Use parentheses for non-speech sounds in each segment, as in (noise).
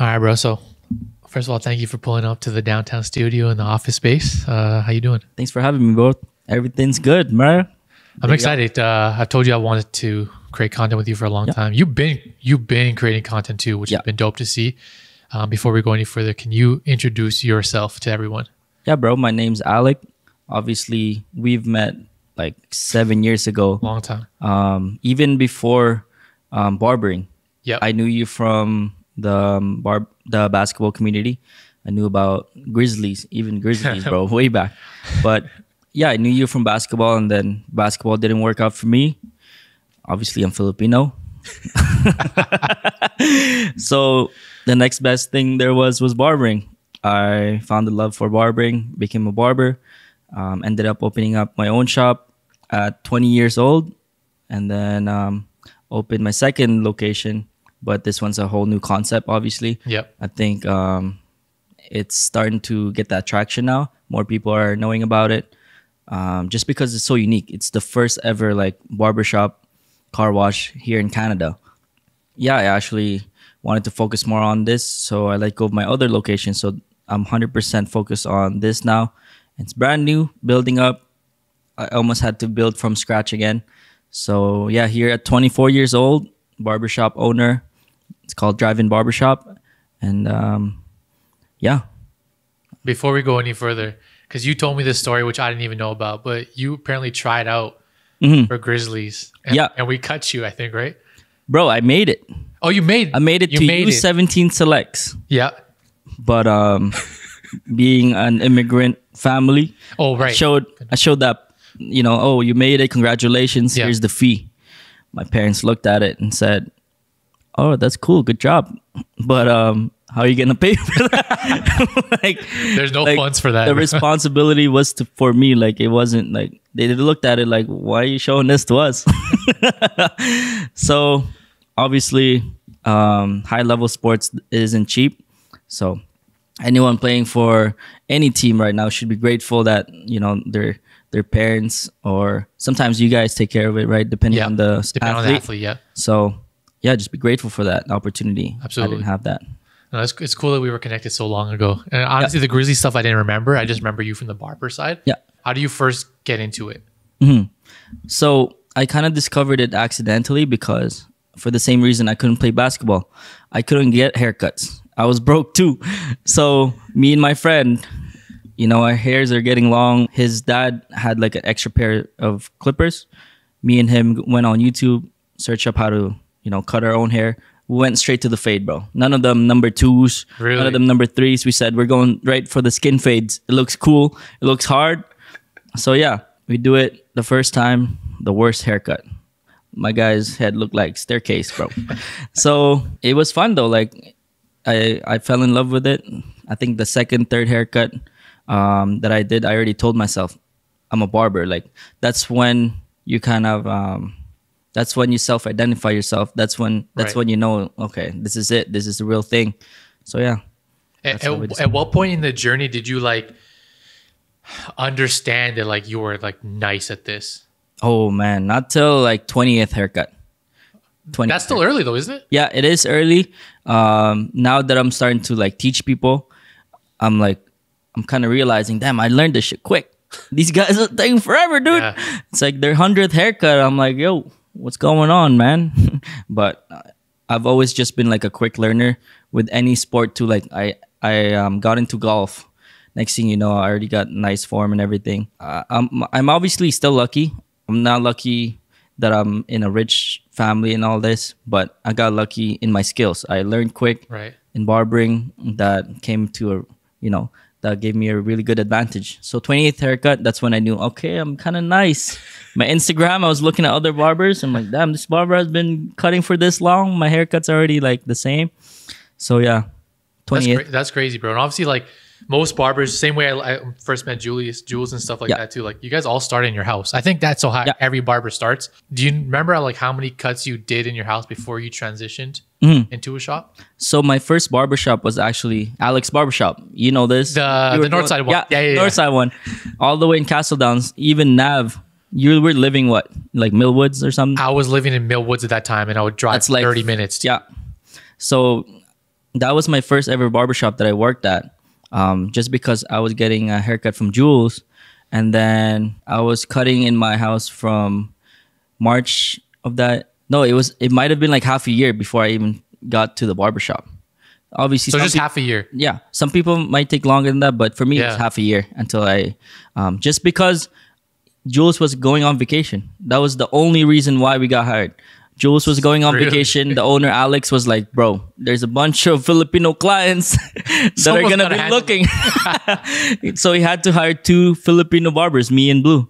All right, bro. So, first of all, thank you for pulling up to the downtown studio and the office space. Uh, how you doing? Thanks for having me, bro. Everything's good, man. I'm excited. Uh, I've told you I wanted to create content with you for a long time. You've been you've been creating content too, which Yeah. has been dope to see. Um, before we go any further, can you introduce yourself to everyone? Yeah, bro. My name's Alec. Obviously, we've met like seven years ago. Long time. Um, even before um, barbering, Yeah. I knew you from the um, bar the basketball community. I knew about Grizzlies, even Grizzlies, bro, (laughs) way back. But yeah, I knew you from basketball, and then basketball didn't work out for me. Obviously, I'm Filipino, (laughs) so the next best thing there was was barbering. I found the love for barbering, became a barber, um, ended up opening up my own shop at 20 years old, and then um, opened my second location. But this one's a whole new concept, obviously. Yep. I think um, it's starting to get that traction now. More people are knowing about it, um, just because it's so unique. It's the first ever like barbershop car wash here in Canada. Yeah, I actually wanted to focus more on this, so I let go of my other location. So I'm 100% focused on this now. It's brand new, building up. I almost had to build from scratch again. So yeah, here at 24 years old, barbershop owner. It's called Drive-In Barbershop, and um, yeah, Before we go any further, because you told me this story, which I didn't even know about, but you apparently tried out for Grizzlies. And, Mm-hmm. Yeah. And we cut you, I think, right? bro, I made it. Oh, you made I made it you to made it. U17 selects, Yeah. but um, (laughs) being an immigrant family, Oh, I right. showed I showed that you know, oh, you made it, congratulations. Yeah. Here's the fee. My parents looked at it and said, "Oh, that's cool, good job, but um, how are you gonna pay (laughs) for that?" like, There's no like, funds for that. The responsibility was to for me. Like, it wasn't like they looked at it like, "Why are you showing this to us?" (laughs) so, obviously, um, high level sports isn't cheap. So, anyone playing for any team right now should be grateful that you know their their parents or sometimes you guys take care of it, right? Depending yeah. on the Depending on the athlete, yeah. So, yeah, just be grateful for that opportunity. Absolutely. I didn't have that. No, it's, it's cool that we were connected so long ago. And honestly, the Grizzly stuff I didn't remember. I just remember you from the barber side. Yeah. How do you first get into it? Mm-hmm. So I kind of discovered it accidentally because for the same reason I couldn't play basketball. I couldn't get haircuts. I was broke too. (laughs) So me and my friend, you know, our hairs are getting long. His dad had like an extra pair of clippers. Me and him went on YouTube, search up how to, you know, cut our own hair. We went straight to the fade, bro. None of them number twos. None of them number threes. We said we're going right for the skin fades. It looks cool. It looks hard. So yeah, we do it the first time, the worst haircut. My guy's head looked like staircase, bro. (laughs) so it was fun though. Like I I fell in love with it. I think the second, third haircut um, that I did, I already told myself I'm a barber. Like that's when you kind of um, that's when you self-identify yourself. That's when that's Right. when you know, okay, this is it. This is the real thing. So yeah. At, at what point in the journey did you like understand that like you were like nice at this? Oh man, not till like 20th haircut. 20th That's still early though, isn't it? yeah it is early um now that i'm starting to like teach people i'm like i'm kind of realizing damn i learned this shit quick (laughs) these guys are taking forever dude Yeah. it's like their 100th haircut i'm like yo what's going on man? (laughs) But uh, i've always just been like a quick learner with any sport too. Like i i um, got into golf. Next thing you know i already got nice form and everything. Uh, i'm i'm obviously still lucky. I'm not lucky that i'm in a rich family and all this but i got lucky in my skills. I learned quick Right. in barbering that came to a you know that gave me a really good advantage so 28th haircut that's when i knew okay i'm kind of nice my instagram i was looking at other barbers i'm like damn this barber has been cutting for this long my haircut's already like the same so yeah That's, 28th cra- that's crazy, bro. And obviously, like most barbers, same way I, I first met Julius, Jules, and stuff like Yeah. that too. Like you guys all started in your house. I think that's so how Yeah. every barber starts. Do you remember like how many cuts you did in your house before you transitioned Mm-hmm. into a shop? So my first barbershop was actually Alex Barbershop. You know this? The- You the north side one. Yeah, Yeah, yeah, yeah. north side one. All the way in Castle Downs. Even Nav, you were living what? Like Millwoods or something? I was living in Millwoods at that time, and I would drive That's like 30 minutes. Yeah. So that was my first ever barbershop that I worked at. Um, just because I was getting a haircut from Jules, and then I was cutting in my house from March of that. No, it was it might have been like half a year before I even got to the barbershop. Obviously, So just peop- half a year. yeah, some people might take longer than that, but for me, it was half a year until I, um, just because Jules was going on vacation. That was the only reason why we got hired. Jules was going on Really? vacation. The (laughs) owner Alex was like, "Bro, there's a bunch of Filipino clients (laughs) that are gonna be looking." (laughs) so he had to hire two Filipino barbers, me and Blue.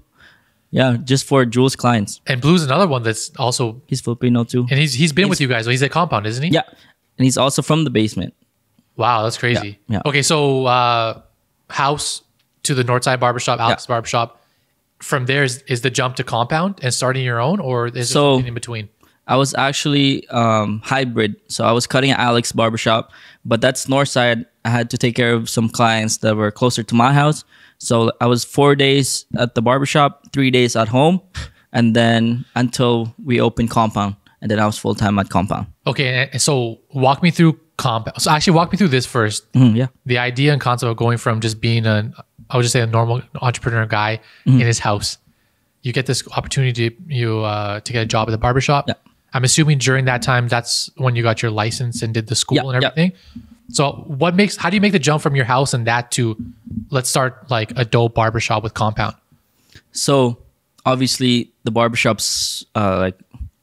Yeah, just for Jules' clients. And Blue's another one that's also, He's Filipino too. and he's he's been with you guys. He's at Compound, isn't he? Yeah, and he's also from the basement. Wow, that's crazy. Yeah, yeah. Okay, so uh, house to the Northside Barbershop, Alex Barbershop. From there is, is the jump to Compound and starting your own, or is So- in between? I was actually um, hybrid. So I was cutting at Alex Barbershop, but that's north side. I had to take care of some clients that were closer to my house. So I was four days at the barbershop, three days at home, and then until we opened compound. And then I was full time at compound. Okay, so walk me through Compound. So actually, walk me through this first. Mhm, yeah. The idea and concept of going from just being a, I would just say a normal entrepreneur guy Mm-hmm. in his house. You get this opportunity to you uh, to get a job at the barbershop. Yeah. I'm assuming during that time, that's when you got your license and did the school Yeah, and yeah. So what makes how do you make the jump from your house and that to let's start like a dope barbershop with compound? So obviously the barbershop's uh, like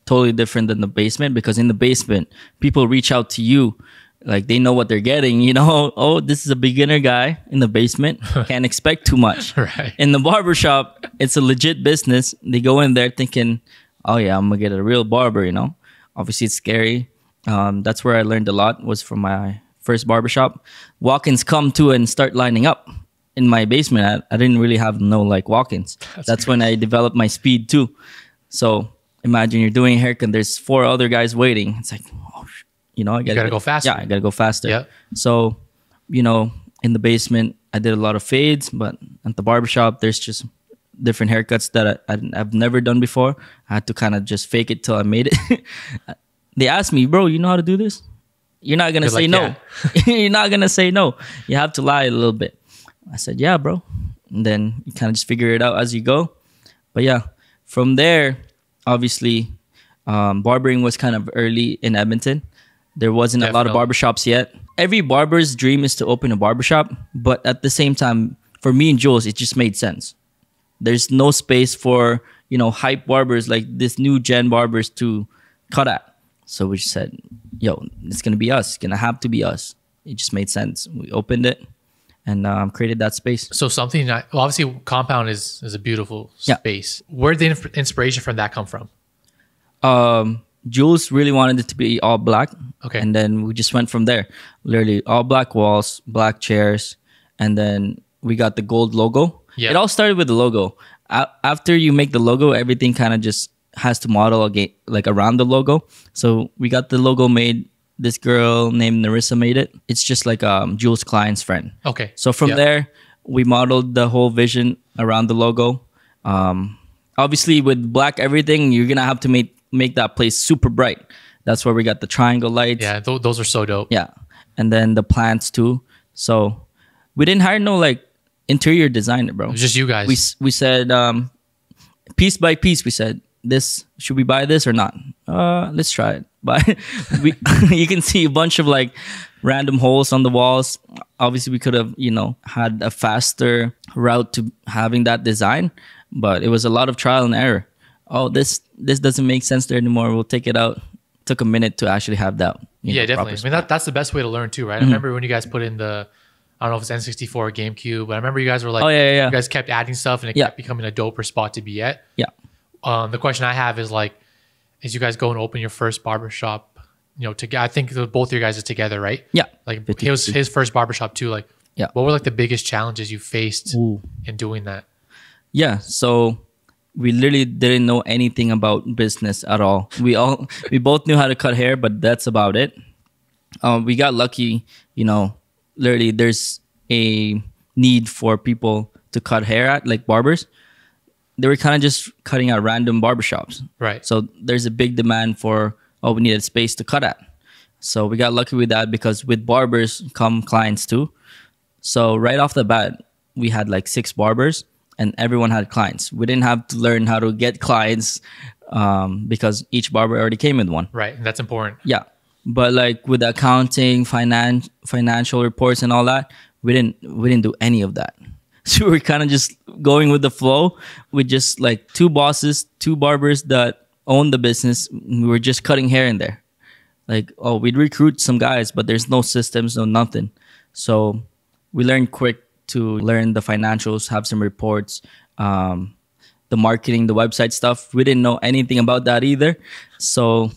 totally different than the basement because in the basement people reach out to you like they know what they're getting you know? (laughs) Oh this is a beginner guy in the basement. (laughs) Can't expect too much. (laughs) Right. in the barbershop it's a legit business. They go in there thinking oh yeah i'm gonna get a real barber you know? Obviously it's scary. Um, that's where i learned a lot was from my first barbershop walk-ins come to and start lining up in my basement. I, I didn't really have no like walk-ins. That's, when i developed my speed too. So imagine you're doing a haircut there's four other guys waiting. It's like oh you know i gotta, gotta go faster. yeah i gotta go faster. Yeah. so you know in the basement i did a lot of fades but at the barbershop there's just different haircuts that I, I, i've never done before. I had to kind of just fake it till i made it. (laughs) They asked me bro you know how to do this you're not gonna You're say like, no. (laughs) You're not gonna say no. You have to lie a little bit. I said yeah bro. And then you kind of just figure it out as you go. But yeah from there obviously um, barbering was kind of early in edmonton. There wasn't a lot of Definitely. barbershops yet. Every barber's dream is to open a barbershop but at the same time for me and jules it just made sense. There's no space for you know hype barbers like this new gen barbers to cut at so we just said yo it's gonna be us it's gonna have to be us it just made sense we opened it and um, created that space So something that well, obviously compound is is a beautiful space. Yeah. Where did the inf- inspiration from that come from? um jules really wanted it to be all black Okay. and then we just went from there literally all black walls black chairs and then we got the gold logo Yeah. it all started with the logo A- after you make the logo everything kind of just has to model again like around the logo so we got the logo made this girl named narissa made it it's just like um jules klein's friend Okay. so from Yeah. there, we modeled the whole vision around the logo. Um, obviously, with black everything, you're gonna have to make make that place super bright. That's where we got the triangle lights. yeah, th- those are so dope. Yeah, and then the plants too. So we didn't hire no like interior designer, bro. It was just you guys. we we said um, piece by piece. We said this should we buy this or not? Uh, let's try it. (laughs) But we (laughs) you can see a bunch of like random holes on the walls. Obviously, we could have you know had a faster route to having that design, but it was a lot of trial and error. Oh, this this doesn't make sense there anymore. We'll take it out. Took a minute to actually have that. yeah, know, definitely. I mean, that, that's the best way to learn too, right? Mm-hmm. I remember when you guys put in the, I don't know if it's N64 or GameCube, but I remember you guys were like, Oh, yeah, yeah, yeah. you guys kept adding stuff and it Yeah. kept becoming a doper spot to be at. Yeah. Um, the question I have is like, as you guys go and open your first barbershop, you know, to I think the- both of you guys are together, right? Yeah. Like 50-50. his his first barbershop too. Like, Yeah. what were like the biggest challenges you faced Ooh. in doing that? Yeah, so we literally didn't know anything about business at all. We all (laughs) we both knew how to cut hair, but that's about it. Um, we got lucky, you know. Literally, there's a need for people to cut hair at, like barbers. They were kind of just cutting at random barbershops. Right. So there's a big demand for oh, we needed space to cut at. So we got lucky with that because with barbers come clients too. So right off the bat, we had like six barbers and everyone had clients. We didn't have to learn how to get clients um, because each barber already came with one. Right. That's important. Yeah. But like with accounting, finance, financial reports and all that, we didn't we didn't do any of that. (laughs) So we were kind of just going with the flow with just like two bosses, two barbers that own the business. We were just cutting hair in there. Like, oh, we'd recruit some guys, but there's no systems, no nothing. So we learned quick to learn the financials, have some reports, um, the marketing, the website stuff. We didn't know anything about that either. So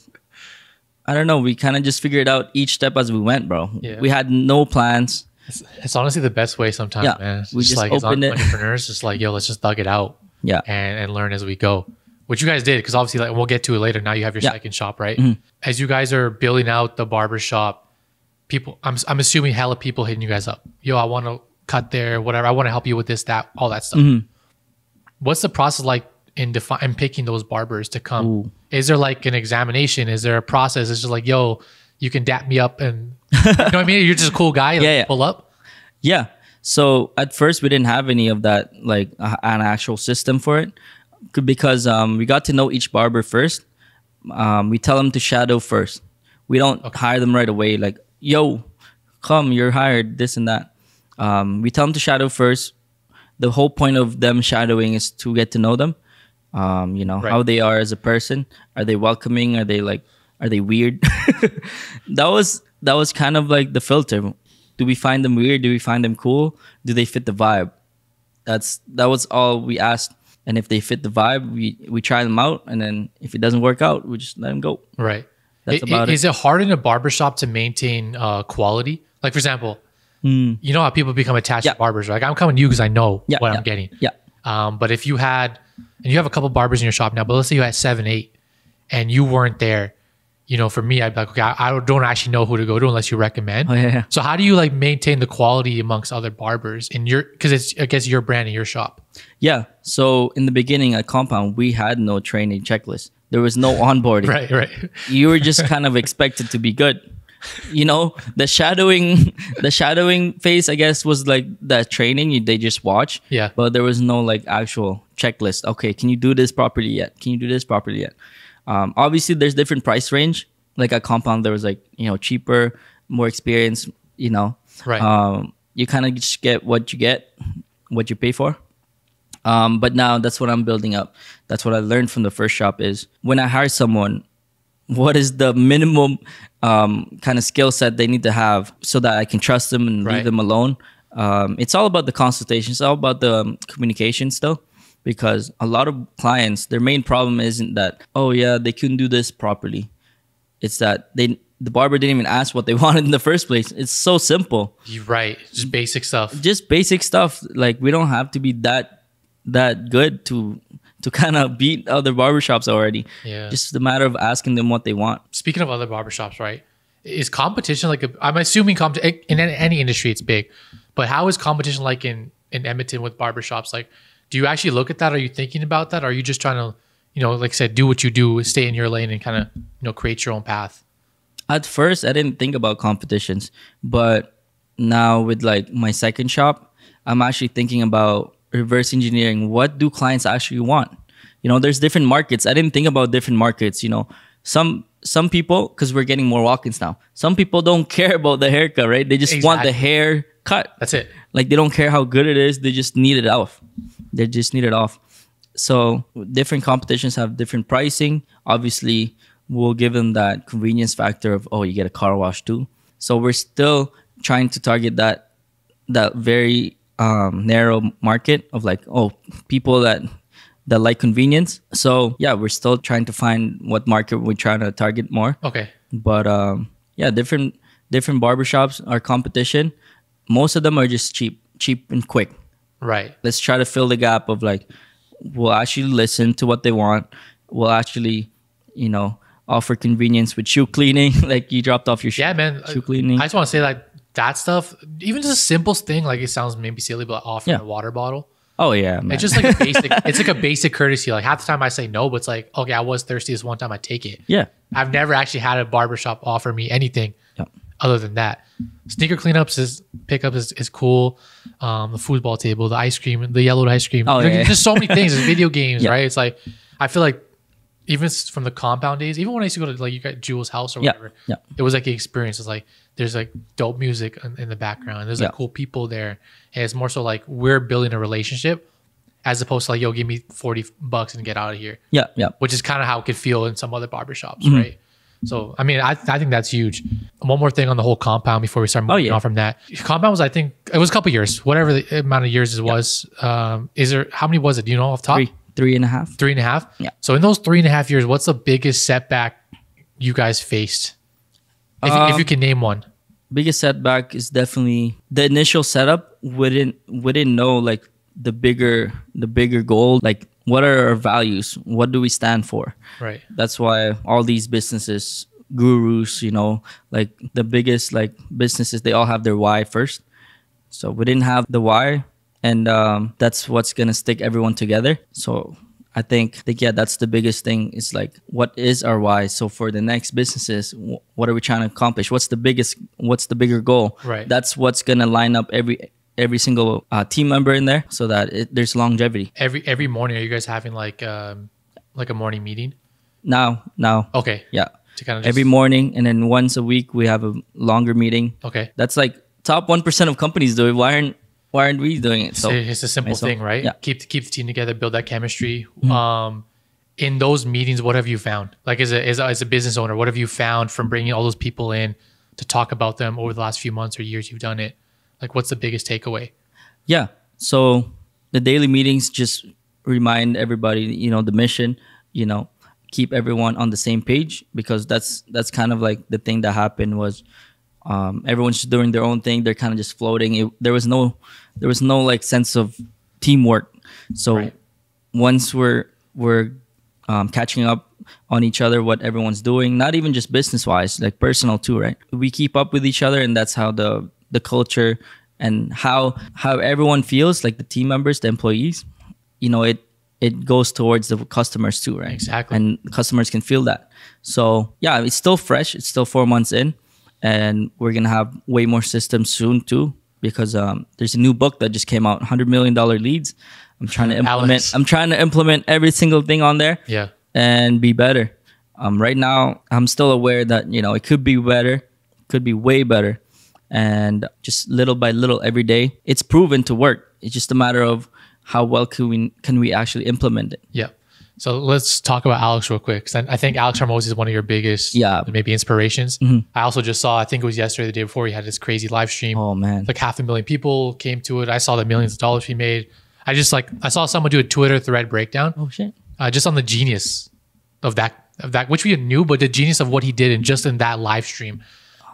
I don't know. We kind of just figured out each step as we went, bro. Yeah. We had no plans. It's, it's honestly the best way sometimes, Yeah, man. It's we just like as opened it. entrepreneurs, just like, yo, let's just thug it out Yeah. and, and learn as we go. Which you guys did, because obviously, like we'll get to it later. Now you have your Yeah. Mm-hmm. second shop, right? As you guys are building out the barber shop, people, I'm I'm assuming hella people hitting you guys up. Yo, I want to cut there, whatever. I want to help you with this, that, all that stuff. Mm-hmm. What's the process like in defi- in picking those barbers to come? Ooh. Is there like an examination? Is there a process? It's just like, yo, you can dap me up and (laughs) you know what I mean? You're just a cool guy. Like, Yeah, yeah. Pull up. Yeah. So at first we didn't have any of that, like uh, an actual system for it, because um, we got to know each barber first. Um, we tell them to shadow first. We don't hire them right away. Like, yo, come, you're hired. This and that. Um, we tell them to shadow first. The whole point of them shadowing is to get to know them. Um, you know Right. how they are as a person. Are they welcoming? Are they like? Are they weird? (laughs) that was that was kind of like the filter. Do we find them weird? Do we find them cool? Do they fit the vibe? That's that was all we asked. And if they fit the vibe, we we try them out. And then if it doesn't work out, we just let them go. Right. That's I- about it. Is it hard in a barbershop to maintain uh, quality? Like, for example, you know how people become attached. Yeah. to barbers, right? Like, I'm coming to you because I know Yeah, what yeah, I'm getting. Yeah. Um, but if you had, and you have a couple barbers in your shop now, but let's say you had seven, eight, and you weren't there, you know, for me, I'd be like, okay, I, I don't actually know who to go to unless you recommend. Oh yeah. yeah. So how do you like maintain the quality amongst other barbers in your, because it's, I guess, your brand in your shop. Yeah. So in the beginning at Compound, we had no training checklist. There was no (laughs) onboarding. Right, right. You were just kind of expected to be good. You know, the shadowing, (laughs) the shadowing phase, I guess, was like that training. You, they just watch. Yeah. But there was no like actual checklist. Okay, can you do this properly yet? Can you do this properly yet? Um, obviously, there's different price range. Like at Compound, there was like you know cheaper, more experience. You know, Right. um, you kind of just get what you get, what you pay for. Um, but now that's what I'm building up. That's what I learned from the first shop is when I hire someone, what is the minimum um, kind of skill set they need to have so that I can trust them and Right. leave them alone. Um, it's all about the consultation. It's all about the um, communication still, because a lot of clients, their main problem isn't that oh yeah they couldn't do this properly. It's that they the barber didn't even ask what they (laughs) wanted in the first place. It's so simple You're right. Just basic stuff. just basic stuff. Like we don't have to be that that good to to (laughs) kind of beat other barbershops already. Yeah. Just a matter of asking them what they want. speaking of other barbershops, right? Is competition like a, I'm assuming comp- in any- any industry it's big, but how is competition like in in Edmonton with barbershops? Like, do you actually look at that? Are you thinking about that? Or are you just trying to, you know, like I said, do what you do, stay in your lane, and kind of you know create your own path? At first, I didn't think about competitions, but now with like my second shop, I'm actually thinking about reverse engineering. What do clients actually want? You know, there's different markets. I didn't think about different markets. You know, some some people because we're getting more walk-ins now. Some people don't (laughs) care about the haircut, right? They just want the hair cut. That's it. Like they don't care how good it is, they just need it off. They just need it off. So different competitions have different pricing. Obviously, we'll give them that convenience factor of oh, you get a car wash too. So we're still trying to target that that very um, narrow market of like oh, people that that like convenience. So yeah, we're still trying to find what market we're trying to target more Okay. but um yeah different different barbershops are competition most of them are just cheap cheap and quick Right. let's try to fill the gap of like we'll actually listen to what they want we'll actually you know offer convenience with shoe cleaning (laughs) like you dropped off your shoe, Yeah, man. shoe cleaning I just want to say like that stuff, even just a simple thing, like it sounds maybe silly, but offering Yeah. a water bottle. oh yeah man. It's just like a (laughs) basic. it's like a basic courtesy. Like half the time I say no, but it's like okay, I was thirsty this one time. I take it. yeah I've never actually had a barbershop offer me anything. Other than that. Sneaker cleanups is pickup is, is cool. Um, the football table, the ice cream, the yellowed ice cream. Oh, Like, yeah, yeah. There's so many things. There's video (laughs) games, Yeah. right? It's like I feel like even from the compound days, even when I used to go to like you got Jules' house or Yeah, whatever, yeah. it was like an experience. It's like there's like dope music in, in the background. There's like Yeah. cool people there, and it's more so like we're building a relationship as opposed to like yo, give me forty bucks and get out of here Yeah, yeah. which is kind of how it could feel in some other barbershops, Mm-hmm. right? So, I mean, I, I think that's huge. One more thing on the whole compound before we start moving Oh, yeah. on from that. Compound was, I think, it was a couple years, whatever the amount of years it was. Um, is there, how many was it? Do you know off top? Three, three and a half. Three and a half? Yeah. So, in those three and a half years, what's the biggest setback you guys faced? If, you- if you Um, can name one. biggest setback is definitely the initial setup wouldn't wouldn't know like the bigger the bigger goal like what are our values? What do we stand for? Right. that's why all these businesses gurus you know like the biggest like businesses they all have their why first. So we didn't have the why and um, that's what's gonna stick everyone together. So i think think yeah that's the biggest thing is like what is our why? So for the next businesses wh- what are we trying to accomplish? What's the biggest what's the bigger goal? Right. that's what's gonna line up every every single uh, team member in there so that it, there's longevity Every every morning, are you guys having like um like a morning meeting? now now Okay. yeah To kind of every morning and then once a week we have a longer meeting Okay. that's like top 1% of companies do it why aren't why aren't we doing it So it's a simple so- thing, right? yeah. Mm-hmm. Keep keep the team together, build that chemistry. Um, in those meetings, what have you found? Like as a, as a as a business owner, what have you found from bringing all those people in to talk about them over the last few months or years you've done it? Like, what's the biggest takeaway? yeah. So the daily meetings just remind everybody you know the mission you know keep everyone on the same page because that's that's kind of like the thing that happened was um, everyone's just doing their own thing. They're kind of just floating. It, there was no there was no like sense of teamwork. So Right. once we're we're um, catching up on each other what everyone's doing not even just business wise like personal too right? We keep up with each other and that's how the the culture and how how everyone feels like the team members the employees you know it it goes towards the customers too right? Exactly. and customers can feel that. So yeah it's still fresh. It's still four months in and we're gonna have way more systems soon too because um, there's a new book that just came out 100 million dollar leads. I'm trying to implement Alex. i'm trying to implement every single thing on there Yeah, and be better. Um, right now i'm still aware that you know it could be better could be way better and just little by little every day it's proven to work it's just a matter of how well can we can we actually implement it yeah. So let's talk about Alex real quick. 'cause I think Alex Hormozi is one of your biggest, Yeah. Mm-hmm. maybe inspirations. I also just saw, I think it was yesterday, the day before, he had this crazy live stream. oh man like half a million people came to it. I saw the millions of dollars he made. I just like I saw someone do a Twitter thread breakdown oh shit uh, just on the genius of that of that which we knew, but the genius of what he did and just in that live stream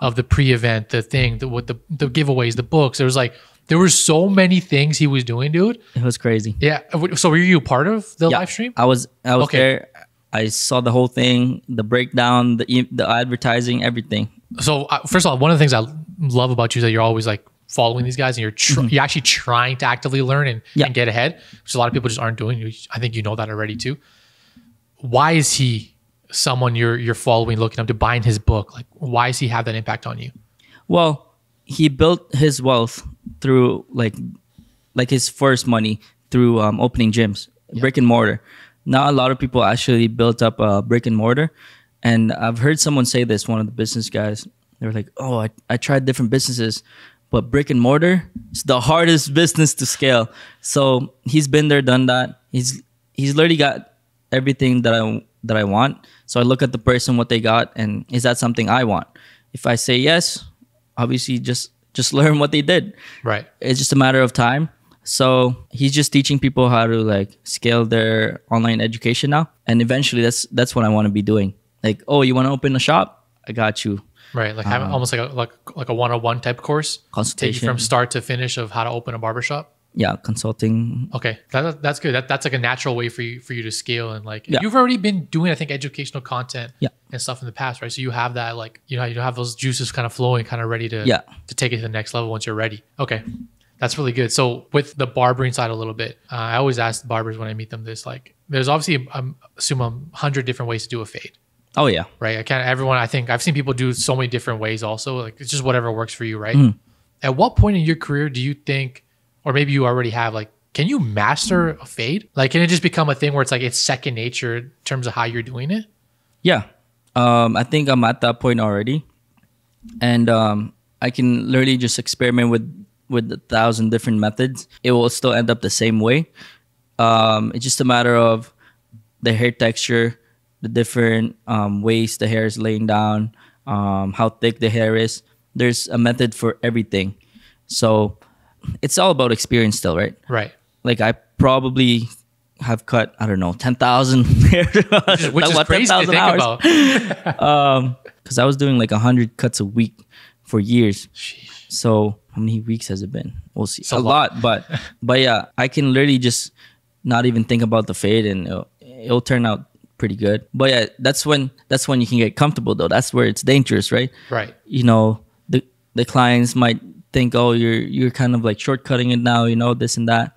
of the pre-event, the thing, the with the the giveaways, the books. There was like there were so many things he was doing, dude. it was crazy Yeah. So were you part of the Yeah, live stream? i was i was Okay. there i saw the whole thing the breakdown the the advertising everything So uh, first of all, one of the things I love about you is that you're always like following these guys and you're tr- you're actually trying to actively learn and, Mm-hmm. Yeah. and get ahead, which a lot of people just aren't doing. I think you know that already too. Why is he someone you're you're following, looking up to, buying his book? Like, why does he have that impact on you? Well, he built his wealth through like like his first money through um, opening gyms, brick and mortar. Not a lot of people actually built up a brick and mortar, and I've heard someone say this. One of the business guys, they were like, "Oh, I, I tried different businesses, but brick and mortar is the hardest (laughs) business to scale." So he's been there, done that. He's he's literally got everything that I that I want. So I look at the person, what they got, and is that something I want? If I say yes, obviously just just (laughs) learn what they did. Right. It's just a matter of time. So he's just teaching people how to like scale their online education now, and eventually that's that's what I want to be doing. Like, oh, you want to open a shop? I got you. Right. Like having um, almost like a like like a one on one type course. Take you. Consultation. from start to finish of how to open a barbershop. Yeah, consulting. Okay, that, that's good. That, that's like a natural way for you for you to scale and like Yeah. you've already been doing I think educational content Yeah. and stuff in the past, right? So you have that like you know you have those juices kind of flowing, kind of ready to Yeah. to take it to the next level once you're ready. Okay, that's really good. So with the barbering side a little bit, uh, I always ask barbers when I meet them this like there's obviously I'm assume a hundred different ways to do a fade. Oh yeah. right? I can't everyone I think I've seen people do so many different ways also. Like it's just whatever works for you, right? Mm. At what point in your career do you think or maybe you already have like can you master a fade? Like can it just become a thing where it's like it's second nature in terms of how you're doing it? Yeah. Um, I think I'm at that point already. And um, I can literally just experiment with with a thousand different methods. It will still end up the same way. Um, it's just a matter of the hair texture, the different um, ways the hair is laying down, um, how thick the hair is. There's a method for everything. So it's all about experience still, right? Right. Like I probably have cut, I don't know, 10,000 hair. (laughs) Which is, which is What, crazy to think hours? about. (laughs) Um, because I was doing like hundred cuts a week for years. Sheesh. So how many weeks has it been? We'll see. a a lot. lot, but but yeah, I can literally just not even think about the fade, and it'll, it'll turn out pretty good. But yeah, that's when that's when you can get comfortable though. That's where it's dangerous, right? Right. You know, the the clients might think, oh, you're you're kind of like shortcutting it now, you know, this and that.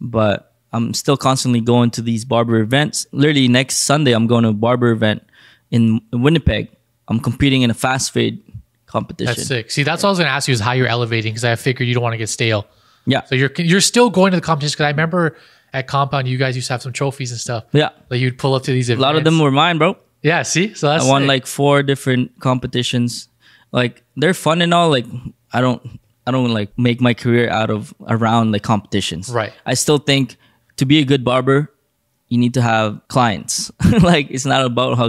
But I'm still constantly going to these barber events. Literally next Sunday, I'm going to a barber event in Winnipeg. I'm competing in a fast fade competition. That's sick. See, that's what I was going to ask you is how you're elevating because I figured you don't want to get stale. Yeah. So you're you're still going to the competition because I remember at Compound you guys used to have some trophies and stuff. Yeah. Like you'd pull up to these A lot of them were mine, bro. Yeah. See, so that's I won sick. like four different competitions. Like they're fun and all. Like I don't, I don't like make my career out of around like competitions. Right. I still think to be a good barber, you need to have clients. (laughs) like it's not about how,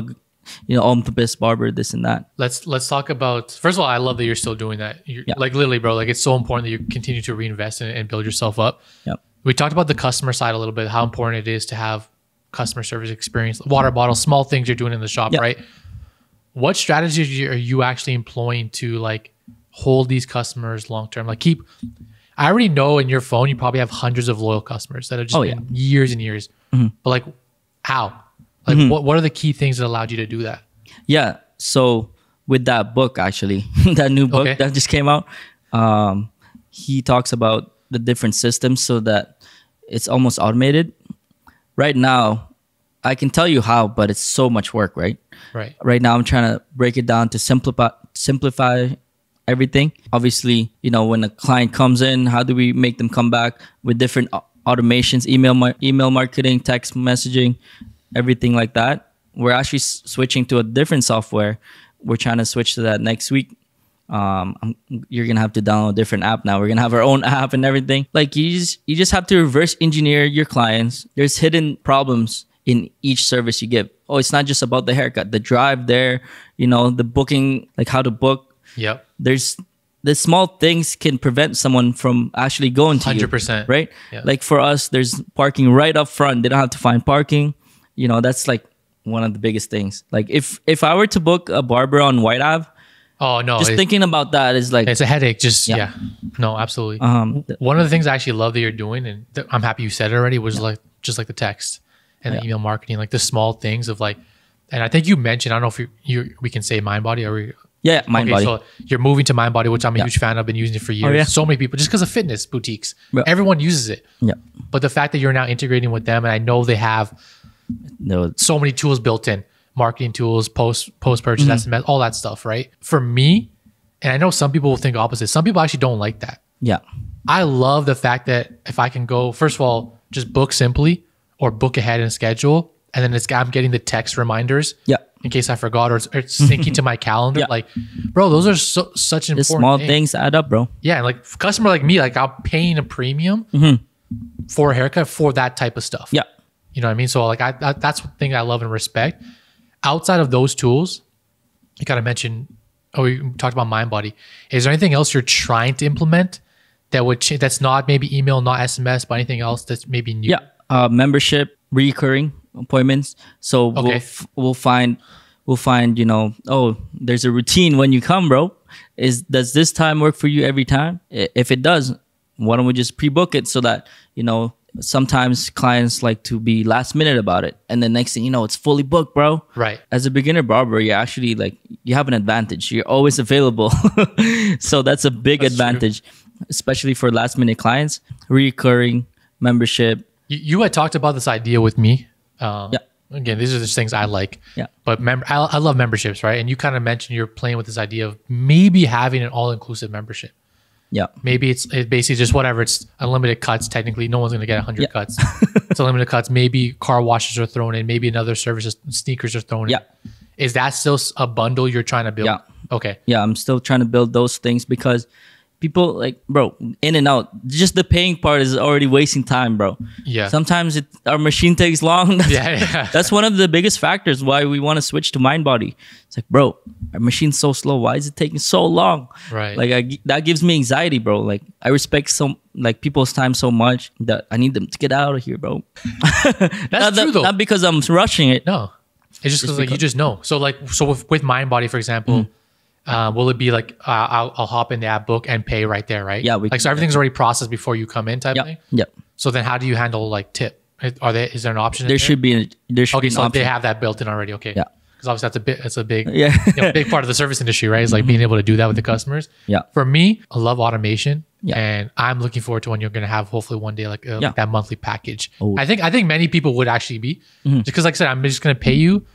you know, oh, I'm the best barber, this and that. let's let's talk about first of all i love that you're still doing that you're, Yeah. like literally bro like it's so important that you continue to reinvest in it and build yourself up Yep. we talked about the customer side a little bit how important it is to have customer service experience water bottles small things you're doing in the shop Yeah. right what strategies are you actually employing to like hold these customers long term like keep i already know in your phone you probably have hundreds of loyal customers that have just Oh, been years and years but like how like what, what are the key things that allowed you to do that Yeah. So with that book, actually, (laughs) that new book Okay. that just came out, um, he talks about the different systems so that it's almost automated. Right now, I can tell you how, but it's so much work, right? right Right now, I'm trying to break it down to simplify simplify everything. Obviously, you know, when a client comes in, how do we make them come back with different automations, email mar- email marketing, text messaging, everything like that. We're actually s- switching to a different software. We're trying to switch to that next week. Um, I'm, you're gonna have to download a different app now. We're gonna have our own (laughs) app and everything. Like you just you just have to reverse engineer your clients. There's hidden problems in each service you give. Oh, it's not just about the haircut, the drive there, you know, the booking, like how to book. Yep There's the small things can prevent someone from actually going to you. 100%. right? Yeah. Like for us, there's parking right up front. They don't have to find parking. You know, that's like one of the biggest things. Like if if I were to book a barber on Whyte Ave, Oh no! just thinking about that is like it's a headache. Just yeah, Yeah. no, absolutely. um th- One of the things I actually love that you're doing, and th- I'm happy you said it already, was like just like the text and the email marketing, like the small things of like. And I think you mentioned, I don't know if you, you we can say MindBody or we, yeah, mind okay, body. so you're moving to MindBody, which I'm a Yeah. Oh, huge fan. I've been using it for years. yeah. So many people, just because of fitness boutiques, Yeah. everyone uses it. yeah. But the fact that you're now integrating with them, and I know they have No, so many tools built in marketing tools post post purchase Mm-hmm. sms all that stuff right for me and i know some people will think opposite some people actually don't like that yeah. i love the fact that if i can go first of all just book simply or book ahead and schedule and then it's i'm getting the text reminders Yeah. In case i forgot or it's, or it's (laughs) syncing to my calendar Yeah. like bro those are so, such important small things. things add up, bro. yeah and like customer like me like i'm paying a premium for a haircut for that type of stuff Yeah. you know what I mean? So like I that, that's the thing I love and respect. Outside of those tools, you kind of mentioned. Oh, we talked about MindBody. Is there anything else you're trying to implement that would that's not maybe email, not SMS, but anything else that's maybe new? Yeah. Uh, membership, recurring appointments. So we'll f- we'll find we'll find you know oh there's a routine when you come, bro. Is does this time work for you every time? If it does, why don't we just pre-book it so that you know sometimes clients like to be last minute about it, and the next thing you know it's fully booked, bro. Right. As a beginner barber, you actually like you have an advantage. You're always available, (laughs) so that's a big That's true. advantage, especially for last minute clients. Recurring membership, You, you had talked about this idea with me. Um, Yeah. again, these are just things I like. Yeah. But mem- I, I love memberships, right? And you kind of mentioned you're playing with this idea of maybe having an all inclusive membership. Yeah. Maybe it's, it's basically just whatever. It's unlimited cuts. Technically, no one's going to get 100 Yeah. cuts. (laughs) it's unlimited cuts. Maybe car washes are thrown in. Maybe another services, sneakers are thrown Yeah. in. Is that still a bundle you're trying to build? Yeah. Okay. yeah i'm still trying to build those things because people like bro in and out just the paying part is already wasting time bro Yeah. sometimes it, our machine (laughs) takes long that's, Yeah, yeah. (laughs) that's one of the biggest factors why we want to switch to mindbody it's like bro our machine's so slow why is it taking so long Right. like I, that gives me anxiety bro like i respect some like people's time so much that i need them to get out of here bro (laughs) That's not, true, that- though. not because i'm rushing it No, it's just because like you just know. So like so with, with MindBody, for example, Mm-hmm. Uh, will it be like uh, I'll, I'll hop in the app book and pay right there, right? Yeah, we like so everything's already processed before you come in, type yep thing. yep So then how do you handle like tip? Are there is there an option? there should be a, there should Okay, be so they have that built in already. Okay. Yeah. Because obviously that's a bit that's a big Yeah. you know, big part of the service industry, right? Is like (laughs) being able to do that with the customers. Yeah. For me, I love automation. Yeah. And I'm looking forward to when you're gonna have hopefully one day like, uh, Yeah. that monthly package. Oh. Mm-hmm. I think I think many people would actually be just because like I said, I'm just gonna pay you.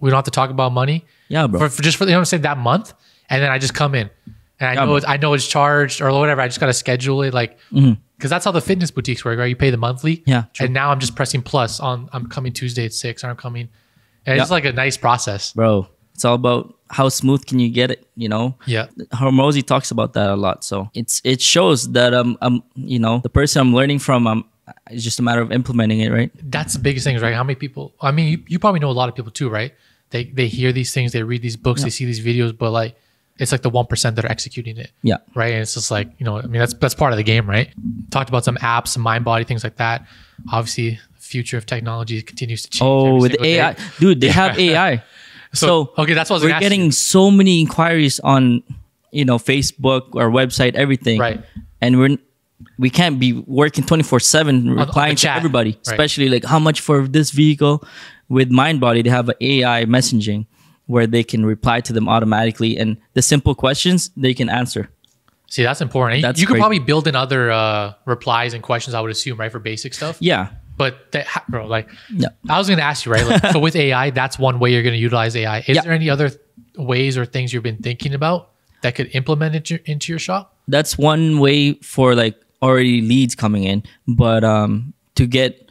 We don't have to talk about money. Yeah, bro. For, for just for you know what I'm saying that month, and then I just come in, and I Yeah, know it's, I know it's charged or whatever. I just gotta schedule it like because that's how the fitness boutiques work, right? You pay the monthly. Mm-hmm. Yeah, true. And now I'm just pressing plus on I'm coming Tuesday at six, or I'm coming, and it's like a nice process. bro. It's all about how smooth can you get it, you know? Yeah. Hormozi talks about that a lot. So it's it shows that um um you know the person I'm learning from um it's just a matter of implementing it, right? That's the biggest thing, right? How many people? I mean, you, you probably know a lot of people too, right? They they hear these things, they read these books, they see these videos, but like it's like the one percent that are executing it. Yeah. right? And it's just like you know, I mean, that's that's part of the game, right? Talked about some apps, some mind body things like that. Obviously, the future of technology continues to change. Oh, with single day. AI, dude, they have (laughs) AI. So, So, okay, that's what I was We're getting you. so many inquiries on you know Facebook or website, everything, Right. And we're we can't be working 24 7 replying to everybody Right. especially like how much for this vehicle with mindbody they have an ai messaging where they can reply to them automatically and the simple questions they can answer See, that's important. That's you could crazy. probably build in other uh, replies and questions. I would assume, right, for basic stuff. yeah But that, bro, like. I was gonna ask you, right? Like, (laughs) so with AI, that's one way you're gonna utilize AI. Is Yeah. there any other ways or things you've been thinking about that could implement it your, into your shop? that's one way for like already leads coming in but um to get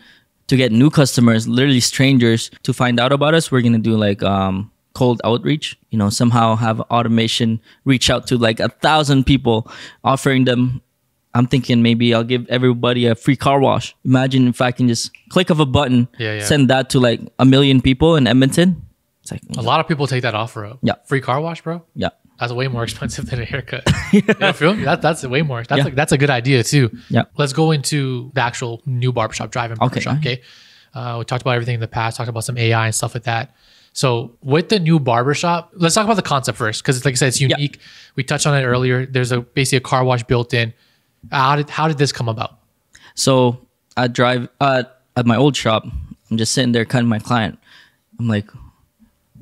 to get new customers literally strangers to find out about us we're gonna do like um cold outreach you know somehow have automation reach out to like a thousand people offering them i'm thinking maybe i'll give everybody a free car wash imagine if i can just click of a button Yeah, yeah. send that to like a million people in edmonton it's like A lot of people take that offer up. Yeah. Free car wash, bro. yeah That's way more (laughs) expensive than a haircut. (laughs) You know, feel me? That, that's way more. That's Yeah. like, that's a good idea too. Yeah. Let's go into the actual new barbershop, Drive-In Okay. barbershop. Okay. Uh, we talked about everything in the past, talked about some AI and stuff like that. So with the new barbershop, let's talk about the concept first, because like I said, it's unique. We touched on it earlier. There's a basically a car wash built in. How did how did this come about? So I drive uh, at my old shop. I'm just sitting there cutting my client. I'm like,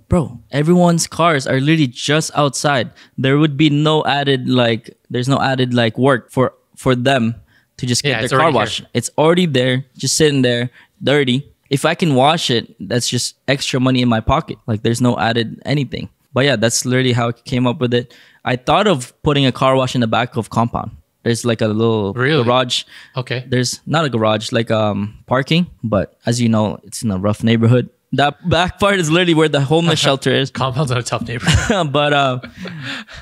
bro, everyone's cars are literally just outside. There would be no added like, there's no added like work for for them to just get Yeah, their car washed. here. It's already there, just sitting there, dirty. If I can wash it, that's just extra money in my pocket. Like there's no added anything. But yeah, that's literally how I came up with it. I thought of putting a car wash in the back of compound. There's like a little Really? garage Okay. there's not a garage like um parking but as you know it's in a rough neighborhood that back part is literally where the homeless (laughs) shelter is Compound's a tough neighborhood. (laughs) but uh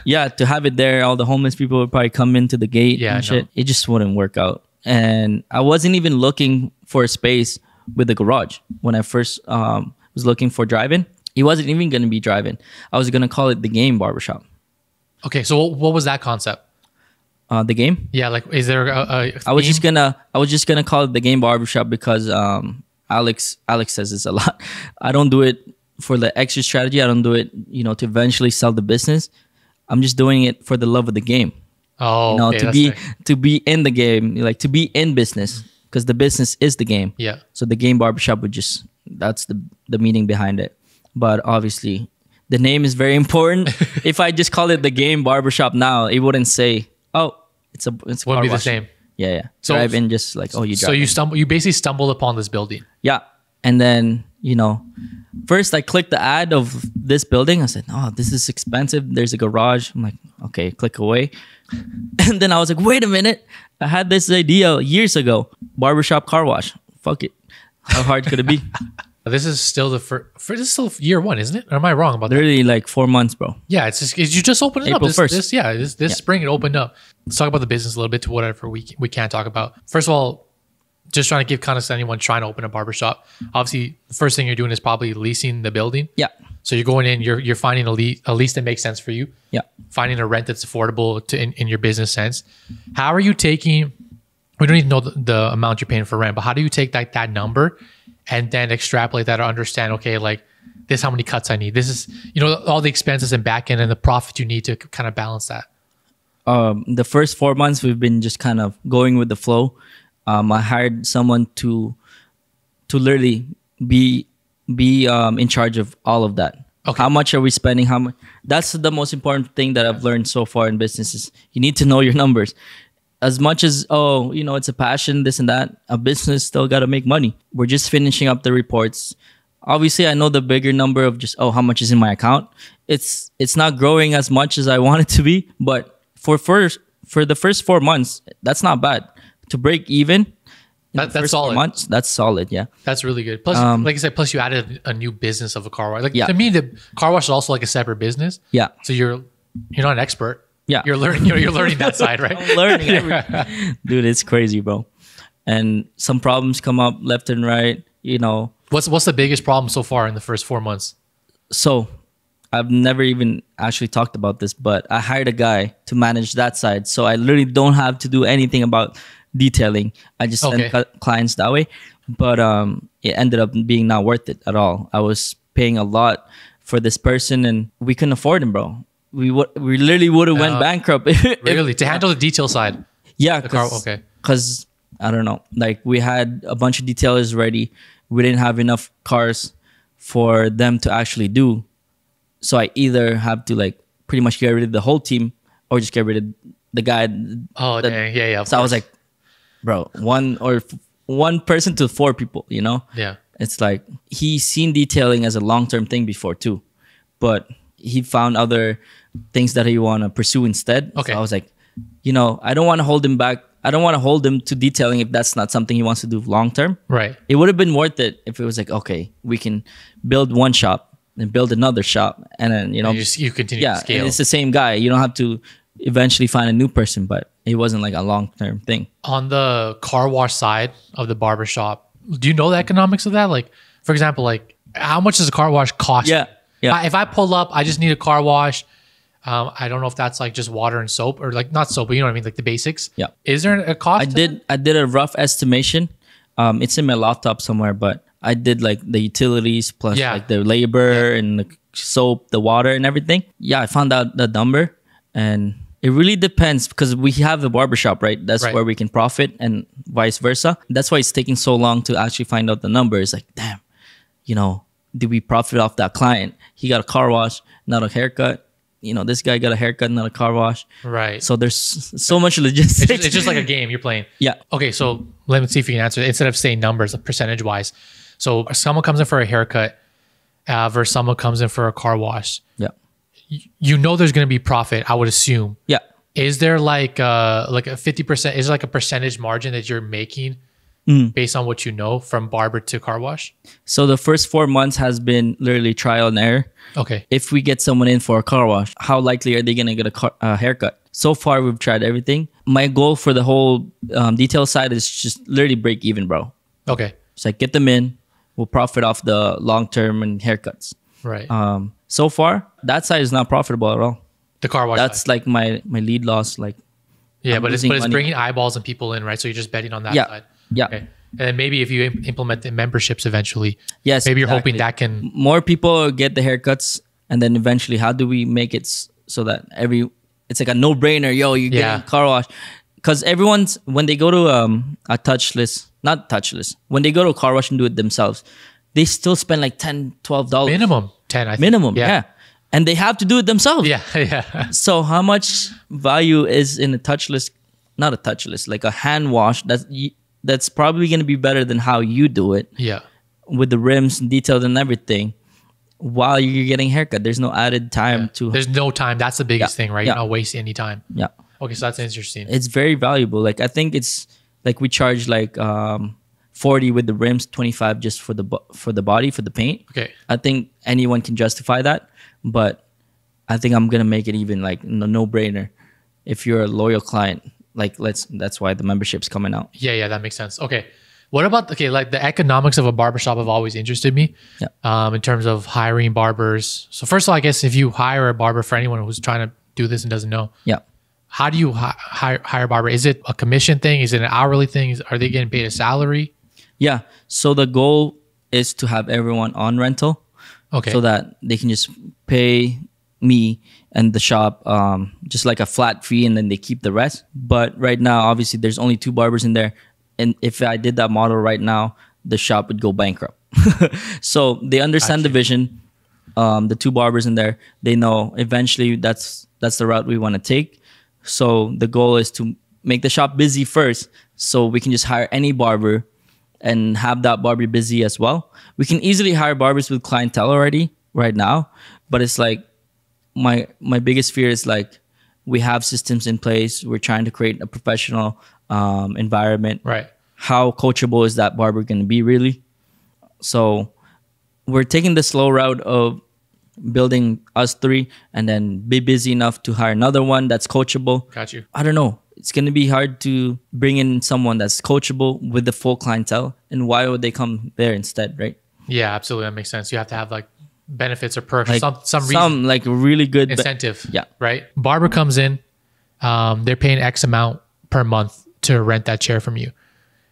yeah to have it there all the homeless people would probably come into the gate Yeah, and shit it just wouldn't work out and i wasn't even looking for a space with a garage when i first um was looking for Drive-In it wasn't even going to be Drive-In i was going to call it the game barbershop okay. So what, what was that concept? uh the game Yeah. Like, is there a, a I was just gonna I was just gonna call it the game barbershop because um Alex Alex says this a lot. I don't do it for the extra strategy. I don't do it, you know, to eventually sell the business. I'm just doing it for the love of the game. Oh, You know, okay, to be fair. to be in the game, like to be in business mm-hmm. because the business is the game. Yeah. So the game barbershop would just that's the the meaning behind it. But obviously the name is very important. (laughs) if I just call it the game barbershop now, it wouldn't say, "Oh, it's a it's a Wouldn't be the same. Yeah, yeah. So- drive in just like oh you drive. So you stumble. You basically stumbled upon this building. yeah, and then you know, first I clicked the ad of this building. I said, "Oh, this is expensive. There's a garage." I'm like, "Okay, click away." (laughs) And then I was like, "Wait a minute! I had this idea years ago. Barbershop car wash. Fuck it. How hard could it be?" (laughs) This is still the first. This is still year one, isn't it? Or am I wrong about that? Literally like four months, bro. Yeah, it's just it's, you just opened it April up. This, 1st. this yeah, this, this spring it opened up. Let's talk about the business a little bit to whatever we we can talk about. First of all, just trying to give context to anyone trying to open a barbershop. Obviously, the first thing you're doing is probably leasing the building. Yeah, So you're going in, you're you're finding a lease, a lease that makes sense for you. yeah. finding a rent that's affordable to in, in your business sense. How are you taking? We don't even know the, the amount you're paying for rent, but how do you take that that number and then extrapolate that or understand? Okay, like this, how many cuts I need. This is you know all the expenses and back end and the profit you need to kind of balance that. um, the first four months we've been just kind of going with the flow. Um, I hired someone to to literally be be um, in charge of all of that. Okay. How much are we spending? How much? That's the most important thing that I've learned so far in business is you need to know your numbers. As much as oh, you know, it's a passion, this and that. A business still got to make money. We're just finishing up the reports. Obviously, I know the bigger number of just oh, how much is in my account. It's it's not growing as much as I (laughs) want it to be, but for first for the first four months, that's not bad to break even. That- that's solid. Months, that's solid. Yeah. That's really good. Plus, like I said, plus you added a new business of a car wash. Like Um, Yeah. to me, the car wash is also like a separate business. Yeah. So you're you're not an expert. Yeah. You're learning. You're, you're learning that side, right? (laughs) I'm learning every- (laughs) dude it's crazy bro and some problems come up left and right you know What's what's the biggest problem so far in the first four months? so i've never even actually talked about this but i hired a guy to manage that side so i literally don't have to do anything about detailing i just Okay. send clients that way but um it ended up being not worth it at all i was paying a lot for this person and we couldn't afford him bro we would we literally would have went Uh, bankrupt (laughs) if, Really, to handle the detail side. Yeah, car- okay. Because I don't know, like we had a bunch of detailers ready. We didn't have enough cars for them to actually do. So I either have to like pretty much get rid of the whole team or just get rid of the guy. Oh, that- dang. Yeah, yeah. So I was like, bro, one or f- one person to four people. You know, yeah. it's like he's seen detailing as a long term thing before too, but he found other things that he want to pursue instead. Okay. So I was like, you know, I don't want to hold him back. I don't want to hold him to detailing if that's not something he wants to do long term. Right. It would have been worth it if it was like, okay, we can build one shop and build another shop, and then you know, You, just, you continue yeah, to scale. it's the same guy. You don't have to eventually find a new person, but it wasn't like a long term thing. On the car wash side of the barber shop, do you know the economics of that? Like, for example, like how much does a car wash cost? Yeah, yeah. I- If I pull up, I just need a car wash. Um, I don't know if that's like just water and soap or like not soap, but you know what I mean, like the basics. Yeah. Is there a cost? I did I did a rough estimation. Um, it's in my laptop somewhere, but I did like the utilities plus Yeah. like the labor and the soap, the water, and everything. Yeah, I found out the number, and it really depends because we have the barbershop, right? That's Right. where we can profit, and vice versa. That's why it's taking so long to actually find out the number. It's like, damn, you know, did we profit off that client? He got a car wash, not a haircut. You know, this guy got a haircut, and not a car wash. Right. So there's so much logistics. it's just, it's just like a game you're playing. yeah. Okay, so let me see if you can answer instead of saying numbers, percentage wise. So someone comes in for a haircut uh, versus someone comes in for a car wash. Yeah. You know there's going to be profit, I would assume. Yeah. Is there like uh like a fifty percent? Is there like a percentage margin that you're making Mm. based on what you know from barber to car wash? So the first four months has been literally trial and error. Okay, If we get someone in for a car wash, how likely are they gonna get a car, uh, haircut? So far, we've tried everything. My goal for the whole um, detail side is just literally break even, bro. okay, It's like get them in, we'll profit off the long term and haircuts. right. Um, so far, that side is not profitable at all. the car wash. That's side. like my my lead loss. Like yeah, I'm but it's but it's money. bringing eyeballs and people in, right? So you're just betting on that Yeah. side. Yeah, Okay, and then maybe if you implement the memberships eventually, yes. maybe you're hoping that can more people get the haircuts and then eventually how do we make it so that every it's like a no-brainer yo you get Yeah. a car wash because everyone's when they go to um, a touchless not touchless when they go to a car wash and do it themselves they still spend like 10 12 dollars minimum ten. I think. minimum yeah. and they have to do it themselves yeah, (laughs) yeah. so how much value is in a touchless not a touchless like a hand wash that's that's probably going to be better than how you do it Yeah. with the rims and detailed and everything while you're getting haircut. There's no added time to There's no time. That's the biggest Yeah. thing, right? Yeah. You're not wasting any time. yeah. Okay, so that's interesting. It's very valuable. Like I think it's like we charge like um 40 with the rims, 25 just for the for the body for the paint. Okay. I think anyone can justify that, but I think I'm gonna make it even like no, no brainer. If you're a loyal client, like let's that's why the membership's coming out. Yeah, yeah, that makes sense. Okay. What about okay, like the economics of a barbershop have always interested me. Yeah. Um, in terms of hiring barbers. So first of all, I guess if you hire a barber for anyone who's trying to do this and doesn't know, Yeah. how do you hi- hire hire a barber? Is it a commission thing? Is it an hourly thing? Is, are they getting paid a salary? Yeah. So the goal is to have everyone on rental Okay. so that they can just pay me and the shop um, just like a flat fee and then they keep the rest. But right now, obviously, there's only two barbers in there. And if I did that model right now, the shop would go bankrupt. (laughs) so they understand the vision. Um, the two barbers in there, they know eventually that's that's the route we want to take. So the goal is to make the shop busy first, so we can just hire any barber and have that barber busy as well. We can easily hire barbers with clientele already right now, but it's like my my biggest fear is like we have systems in place. We're trying to create a professional um, environment. right. How coachable is that barber going to be really? So we're taking the slow route of building us three and then be busy enough to hire another one that's coachable. Got you. I don't know. It's going to be hard to bring in someone that's coachable with the full clientele. And why would they come there instead, right? Yeah, absolutely. That makes sense. You have to have like benefits or perks, Like some some reason, some like really good. be- incentive. Yeah. Right. Barber comes in, um, they're paying X amount per month to rent that chair from you.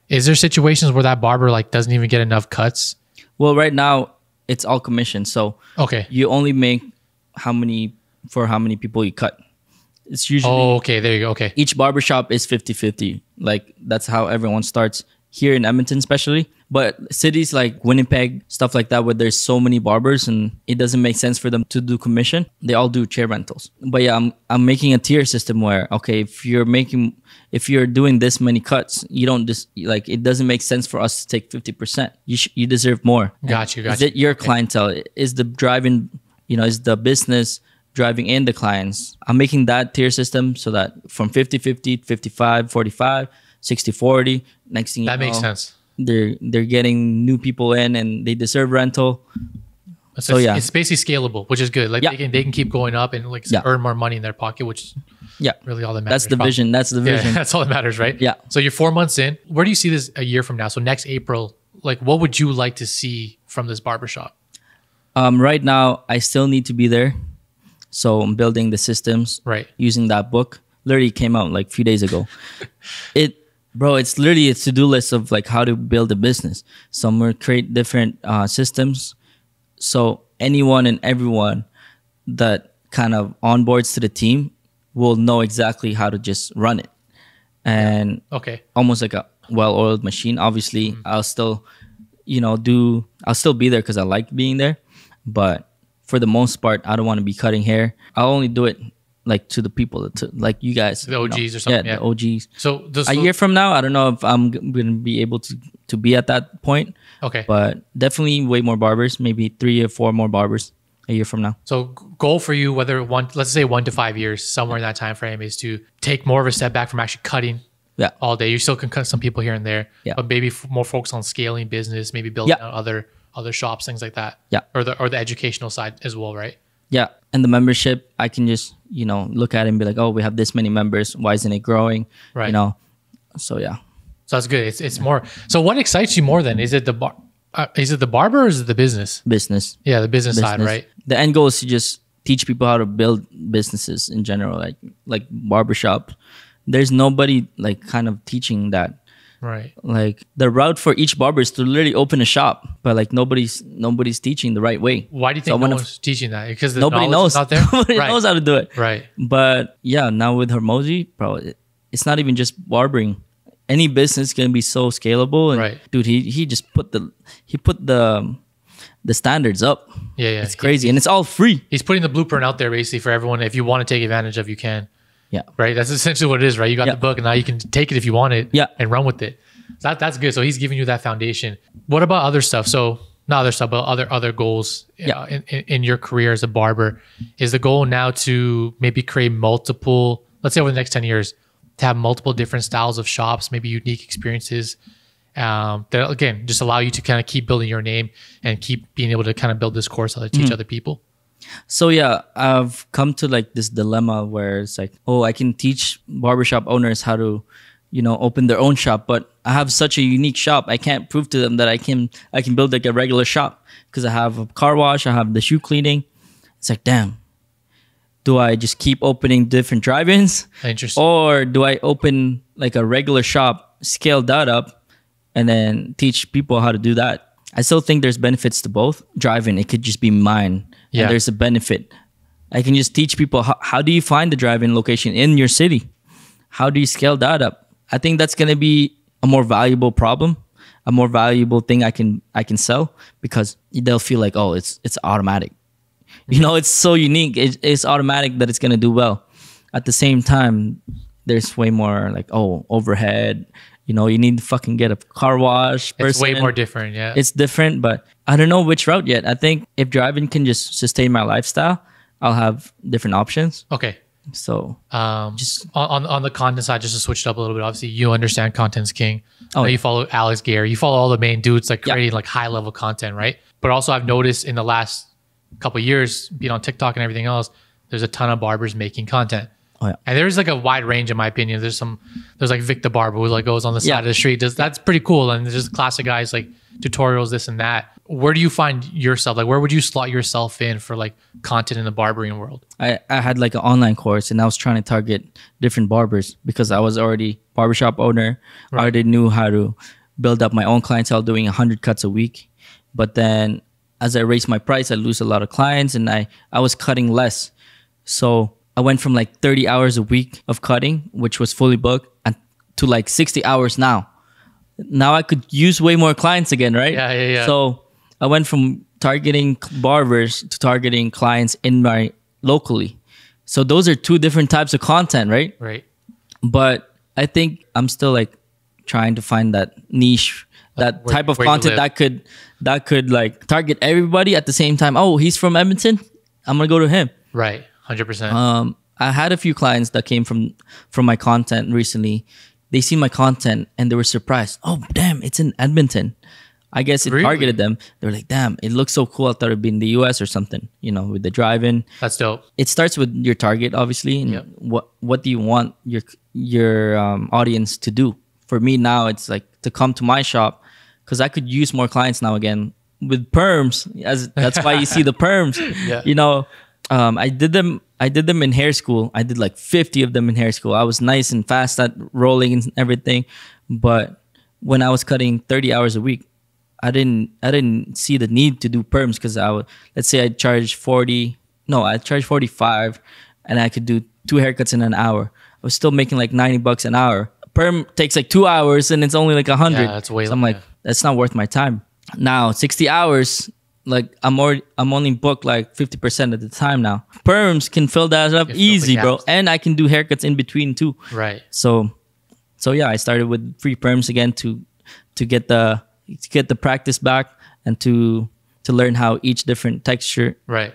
Is there situations where that barber like doesn't even get enough cuts? well, right now it's all commission, so Okay. you only make how many for how many people you cut. It's usually Oh, okay. There you go. Okay. each barbershop is 50-50. Like that's how everyone starts here in Edmonton especially. But cities like Winnipeg, stuff like that where there's so many barbers and it doesn't make sense for them to do commission, they all do chair rentals. But yeah, I'm I'm making a tier system where okay, if you're making if you're doing this many cuts, you don't just like it doesn't make sense for us to take 50%. You sh- you deserve more. Got you, got is you. it your clientele? Is the driving, you know, is the business driving in the clients? I'm making that tier system so that from 50 50, 55 45, 60 40, next thing you That makes know, sense. They're they're getting new people in and they deserve rental. So, So, yeah. it's basically scalable, which is good. Like Yeah. they can they can keep going up and like Yeah. earn more money in their pocket, which is Yeah. really all that matters. That's the vision. That's the Yeah, vision. (laughs) that's all that matters, right? Yeah. So you're four months in. Where do you see this a year from now? So next April, like what would you like to see from this barbershop? Um, right now, I still need to be there. So I'm building the systems. Right. Using that book. Literally came out like a few days ago. (laughs) it, bro, it's literally a to-do list of like how to build a business. So I'm create different uh, systems. So anyone and everyone that kind of onboards to the team will know exactly how to just run it. And Okay. almost like a well-oiled machine. Obviously, Mm-hmm. I'll still, you know, do. I'll still be there because I like being there, but for the most part, I don't want to be cutting hair. I'll only do it like to the people, to, like you guys, The you know. OGs or something, Yeah, yeah. the OGs. So this A year from now, I don't know if I'm gonna be able to to be at that point, okay. but definitely way more barbers. Maybe three or four more barbers a year from now. So goal for you, whether one let's say one to five years, somewhere in that time frame, is to take more of a step back from actually cutting Yeah. all day. You still can cut some people here and there, Yeah. but maybe f- more focus on scaling business, maybe building Yeah. out other other shops, things like that. Yeah. Or the or the educational side as well, right? Yeah, and the membership, I can just you know look at it and be like, oh, we have this many members. Why isn't it growing? Right. You know. So yeah. So that's good. It's it's more. So what excites you more then? Is it the bar? Uh, is it the barber or is it the business? business. Yeah, the business, side, right? The end goal is to just teach people how to build businesses in general, like like barbershop. There's nobody like kind of teaching that. Right. Like the route for each barber is to literally open a shop, but like nobody's nobody's teaching the right way. Why do you So think no when a- one's teaching that? Because the Nobody knows. not there. (laughs) nobody right. knows how to do it. Right. But yeah, now with Hormozi, it- it's not even just barbering. Any business can be so scalable. And Right. dude, he he just put the he put the the standards up. Yeah, yeah. It's crazy, and it's all free. He's putting the blueprint out there basically for everyone. If you want to take advantage of, you can. Yeah. Right. That's essentially what it is, right? You got Yeah. the book, and now you can take it if you want it. Yeah. And run with it. That that's good. So he's giving you that foundation. What about other stuff? So not other stuff, but other other goals Yeah. uh, in, in, in your career as a barber. Is the goal now to maybe create multiple, let's say over the next 10 years, to have multiple different styles of shops, maybe unique experiences um, that again just allow you to kind of keep building your name and keep being able to kind of build this course to teach other people. So yeah, I've come to like this dilemma where it's like, oh, I can teach barbershop owners how to, you know, open their own shop, but I have such a unique shop. I can't prove to them that I can I can build like a regular shop because I have a car wash, I have the shoe cleaning. It's like, damn. Do I just keep opening different drive-ins? Interesting. Or do I open like a regular shop, scale that up, and then teach people how to do that? I still think there's benefits to both. Drive-In, it could just be mine. Yeah. And there's a benefit. I can just teach people how, how do you find the drive-in location in your city? How do you scale that up? I think that's gonna be a more valuable problem, a more valuable thing I can I can sell because they'll feel like, oh, it's it's automatic. You know, it's so unique. It, it's automatic that it's gonna do well. At the same time, there's way more like oh overhead. You know, you need to fucking get a car wash. it's way more different. Yeah. It's different, but I don't know which route yet. I think if Drive-In can just sustain my lifestyle, I'll have different options. okay. So Um, Just- on, on the content side, just to switch it up a little bit. Obviously, you understand content's king. Oh, Oh, yeah. you follow Alex Gary. You follow all the main dudes like Yeah. creating like high level content, right? But also, I've noticed in the last couple of years, being on TikTok and everything else, there's a ton of barbers making content. Oh, yeah. And there's like a wide range, in my opinion. There's some, there's like Vic the Barber who like goes on the side Yeah. of the street. Does that's pretty cool. And there's just classic guys like tutorials, this and that. Where do you find yourself? Like, where would you slot yourself in for like content in the barbering world? I, I had like an online course and I was trying to target different barbers because I was already barbershop owner. I already knew how to build up my own clientele doing 100 cuts a week. But then as I raised my price, I lose a lot of clients and I, I was cutting less. So I went from like 30 hours a week of cutting, which was fully booked, and to like 60 hours now. Now I could use way more clients again, right? Yeah, yeah, yeah. So I went from targeting barbers to targeting clients in my locally. So those are two different types of content, right? Right. But I think I'm still like trying to find that niche, that where- type of content that could that could like target everybody at the same time. Oh, he's from Edmonton. I'm gonna go to him. Right. Hundred percent. Um, I had a few clients that came from from my content recently. They see my content and they were surprised. Oh, damn! It's in Edmonton. I guess it Really? targeted them. They were like, "Damn, it looks so cool." I thought it'd be in the U.S. or something. You know, with the drive-in. That's dope. It starts with your target, obviously, and Yep. what what do you want your your um, audience to do? For me now, it's like to come to my shop because I could use more clients now again with perms. As that's why you see the perms. (laughs) Yeah. You know, um, I did them. I did them in hair school. I did like fifty of them in hair school. I was nice and fast at rolling and everything, but when I was cutting thirty hours a week, I didn't. I didn't see the need to do perms because I would. Let's say I charge forty. No, I charge forty five, and I could do two haircuts in an hour. I was still making like ninety bucks an hour. Perm takes like two hours, and it's only like a hundred. Yeah, that's way So I'm like, yeah. that's not worth my time. Now sixty hours, like I'm already, I'm only booked like fifty percent of the time now. Perms can fill that up Can fill the easy, bro, and I can do haircuts in between too. Right. So, so yeah, I started with free perms again to to get the to get the practice back and to to learn how each different texture Right.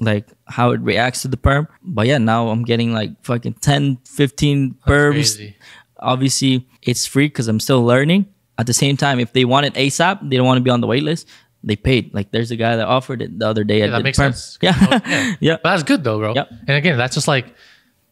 like how it reacts to the perm. But yeah, now I'm getting like fucking 10, 15 That's perms. crazy. Obviously, it's free because I'm still learning. At the same time, if they want it ASAP, they don't want to be on the wait list. They paid. Like there's a guy that offered it the other day. I that makes perm. sense. Yeah, Yeah. (laughs) yeah. But that's good though, bro. Yep. And again, that's just like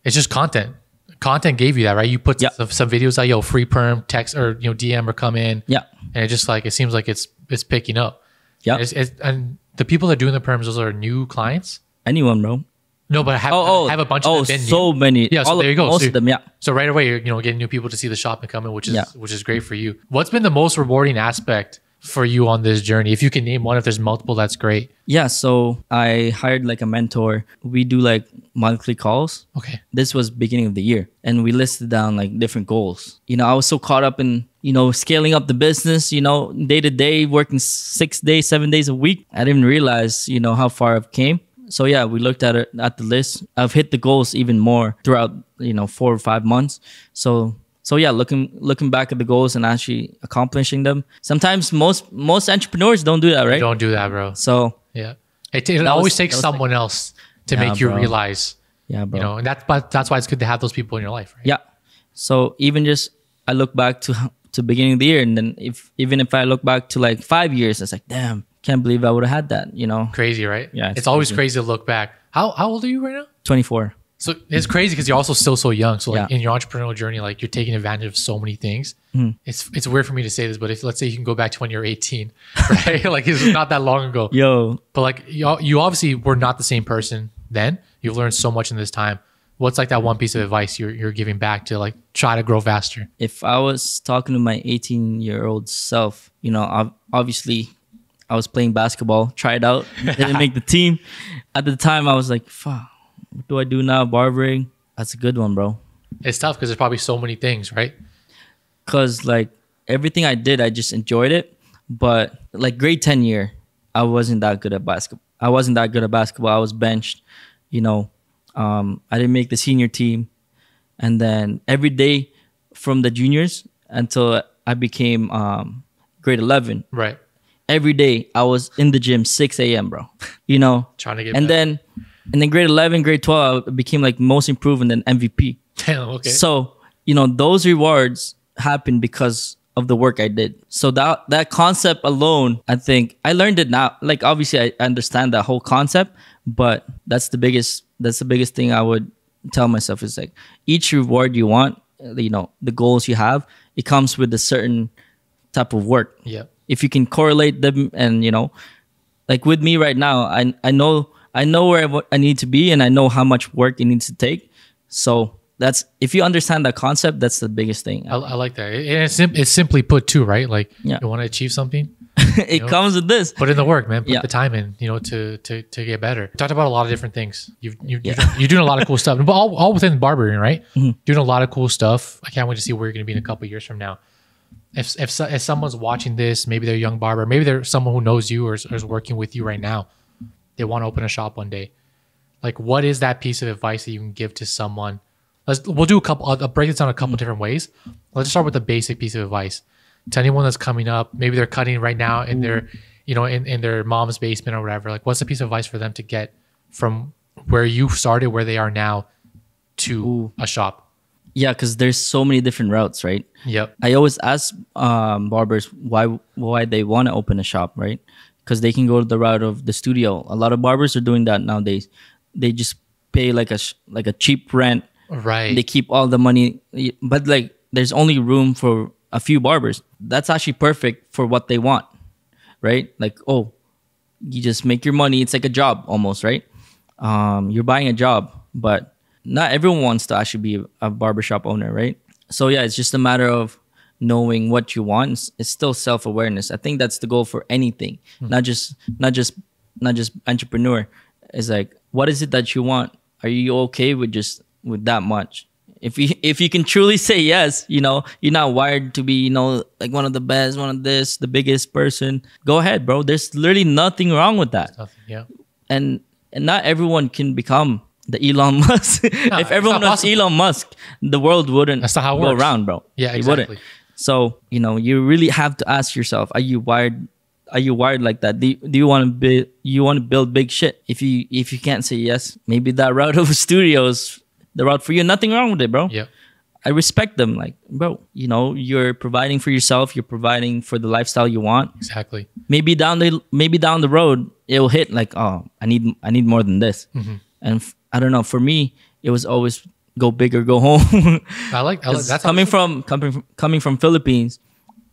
it's just content. Content gave you that, right? You put Yep. some, some videos like yo, free perm, text or you know, DM or come in. Yeah. And it just like it seems like it's it's picking up. Yeah. It's, it's, and the people that are doing the perms, those are new clients. Anyone, bro. No, but I have, Oh, oh, I have a bunch oh, of them so many. Yeah, so All there you go. Most So- of them, yeah. So right away, you're you know getting new people to see the shop and come in, which is Yeah. which is great for you. What's been the most rewarding aspect for you on this journey? If you can name one, if there's multiple, that's great. Yeah, so I hired like a mentor. We do like monthly calls. Okay. This was beginning of the year and we listed down like different goals. You know, I was so caught up in, you know, scaling up the business, you know, day to day, working 6 days, 7 days a week. I didn't realize, you know, how far I've came. So yeah, we looked at it at the list. I've hit the goals even more throughout, you know, 4 or 5 months. So So yeah, looking looking back at the goals and actually accomplishing them. Sometimes most most entrepreneurs don't do that, right? Don't do that, bro. So Yeah. It, it always was- takes someone else to Yeah, make you bro. realize, yeah, bro. you know, and that's but that's why it's good to have those people in your life, right? Yeah. So even just I look back to (laughs) to beginning of the year, and then if even if I look back to like five years, it's like damn, can't believe I would have had that. You know, Crazy, right? Yeah, It's, it's always crazy. crazy to look back. How how old are you right now? twenty four. So it's crazy because you're also still so young. So like Yeah. in your entrepreneurial journey, like you're taking advantage of so many things. Hmm. It's it's weird for me to say this, but if let's say you can go back to when you're 18, (laughs) right? like it's not that long ago. Yo, But like you, you obviously were not the same person then. You've learned so much in this time. What's like that one piece of advice you're you're giving back to like try to grow faster? if I was talking to my 18 year old self, you know, obviously I was playing basketball, tried out, (laughs) didn't make the team. At the time, I was like, fuck, what do I do now? Barbering? That's a good one, bro. It's tough because there's probably so many things, right? Cause like everything I did, I just enjoyed it. But like grade 10 year, I wasn't that good at basketball. I wasn't that good at basketball. I was benched, you know. Um, I didn't make the senior team. And then every day from the juniors until I became um, grade 11, Right. every day I was in the gym 6 a.m., bro. You know, Trying to get and then and then grade 11, grade 12, I became like most improved and then MVP. Damn, okay. So, you know, those rewards happened because of the work I did. So that that concept alone, I think I learned it now. Like obviously I understand that whole concept, but that's the biggest that's the biggest thing I would tell myself is like each reward you want, you know, the goals you have, it comes with a certain type of work. yeah. If you can correlate them and, you know, like with me right now, I I know I know where I need to be and I know how much work it needs to take. So that's if you understand that concept, that's the biggest thing. I, I like that. It's, it's simply put too, right? Like Yeah. you want to achieve something, (laughs) it comes with this. put in the work, man. Put Yeah. the time in, you know, to to to get better. You talked about a lot of different things. You've you Yeah. you're doing a lot of cool stuff, but all, all within barbering, right? (laughs) Mm-hmm. Doing a lot of cool stuff. I can't wait to see where you're going to be in a couple years from now. If if if someone's watching this, maybe they're a young barber, maybe they're someone who knows you or is, or is working with you right now. They want to open a shop one day. Like, what is that piece of advice that you can give to someone? Let's we'll do a couple. I'll, I'll break this down a couple different ways. Let's start with the basic piece of advice to anyone that's coming up. Maybe they're cutting right now in their, you know, in, in their mom's basement or whatever. Like, what's the piece of advice for them to get from where you started, where they are now, to Ooh. a shop? Yeah, because there's so many different routes, right? Yep. I always ask um, barbers why why they want to open a shop, right? Because they can go to the route of the studio. A lot of barbers are doing that nowadays. They just pay like a sh- like a cheap rent. Right. They keep all the money, but like there's only room for a few barbers. That's actually perfect for what they want, right? Like oh, you just make your money. It's like a job almost, right? Um, you're buying a job, but not everyone wants to actually be a barbershop owner, right? So yeah, it's just a matter of knowing what you want. It's still self awareness. I think that's the goal for anything, hmm. not just not just not just entrepreneur. It's like what is it that you want? Are you okay with just with that much? If you if you can truly say yes, you know you're not wired to be you know like one of the best, one of this, the biggest person. Go ahead, bro. There's literally nothing wrong with that Nothing. Yeah. and and not everyone can become the Elon (laughs) Musk. it's if everyone was possible. Elon Musk, the world wouldn't That's not how it go works. around, bro. Yeah, It wouldn't. So you know, you really have to ask yourself: Are you wired? Are you wired like that? Do you, do you want to build? You want to build big shit? If you if you can't say yes, maybe that (laughs) route of studios, the route for you. Nothing wrong with it, bro. Yeah. I respect them. Like, bro, you know, you're providing for yourself. You're providing for the lifestyle you want Exactly. maybe down the maybe down the road it'll hit like oh i need i need more than this mm-hmm. and f- i don't know for me it was always go big or go home I like. I like (laughs) 'Cause that's coming from coming from coming from philippines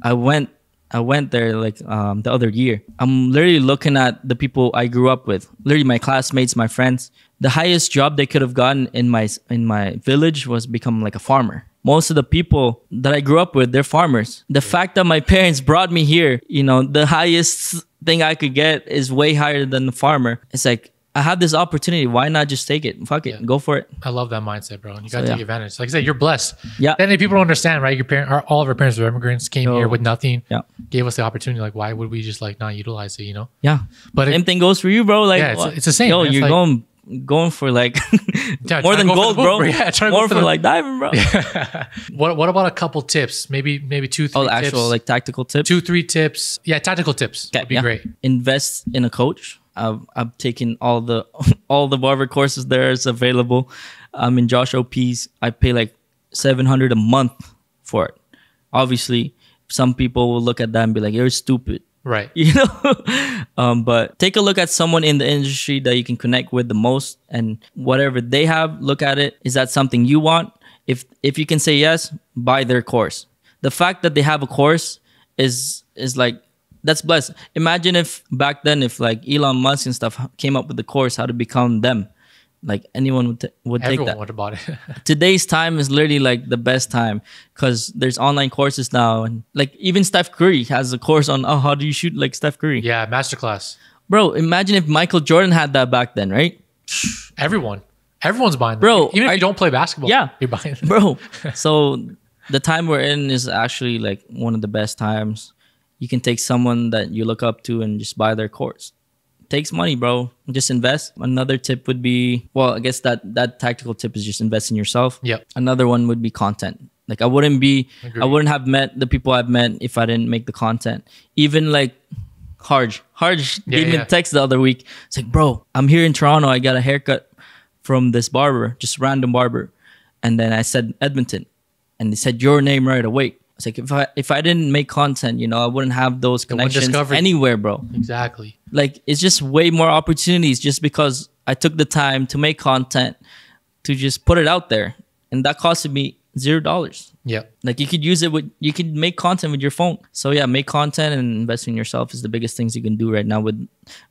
i went i went there like um, the other year i'm literally looking at the people i grew up with literally my classmates my friends the highest job they could have gotten in my in my village was become like a farmer most of the people that I grew up with, they're farmers. The fact that my (laughs) parents brought me here, you know, the highest thing I could get is way higher than the farmer. It's like I have this opportunity. Why not just take it? Fuck it, Yeah. go for it. I love that mindset, bro. And you got to So, take yeah. advantage. Like I said, you're blessed. Yeah. Then if people don't understand, right? Your parent, our, all of our parents were immigrants, came here oh. with nothing, Yeah, gave us the opportunity. Like, why would we just like not utilize it? You know. yeah. But it, Same thing goes for you, bro. Like, Yeah, it's- it's the same, Yo, man. You're like- going going for like (laughs) Yeah, more than go gold, bro. (laughs) yeah, more for for, like diamond, bro. Yeah. (laughs) What What about a couple tips? Maybe maybe two, three Oh, actual tips. like tactical tips. two, three tips. Yeah, tactical tips Okay, would be yeah. great. Invest in a coach. I've I've taken all the (laughs) all the barber courses there is available. I'm in Josh OP's. I pay like seven hundred a month for it. Obviously, some people will look at that and be like, "You're stupid." Right. (laughs) you know um, but take a look at someone in the industry that you can connect with the most and whatever they have look at it is that something you want if if you can say yes buy their course the fact that they have a course is is like that's blessed imagine if back then if like elon musk and stuff came up with the course how to become them like anyone would, t- would take that bought it. (laughs) today's time is literally like the best time because there's online courses now and like even Steph Curry has a course on oh how do you shoot like Steph Curry. yeah, masterclass. Bro, imagine if Michael Jordan had that back then, right? Everyone. Everyone's buying them. Bro, Even if I- you don't play basketball, Yeah. you're buying them. Bro, (laughs) so the time we're in is actually like one of the best times. You can take someone that you look up to and just buy their course. Takes money, bro. Just invest. Another tip would be well, I guess that that tactical tip is just invest in yourself. yeah Another one would be content. Like I wouldn't be Agreed. I wouldn't have met the people I've met if I didn't make the content. Even like Harj. Harj Yeah, gave me a text the other week. It's like, bro, I'm here in Toronto. I got a haircut from this barber, just random barber. And then I said Edmonton. And they said your name right away. It's like if I if I didn't make content, you know, I wouldn't have those connections anywhere, bro. Exactly. Like it's just way more opportunities just because I took the time to make content to just put it out there. And that costed me zero dollars. Yeah. Like you could use it with you could make content with your phone. So yeah, make content and invest in yourself is the biggest things you can do right now with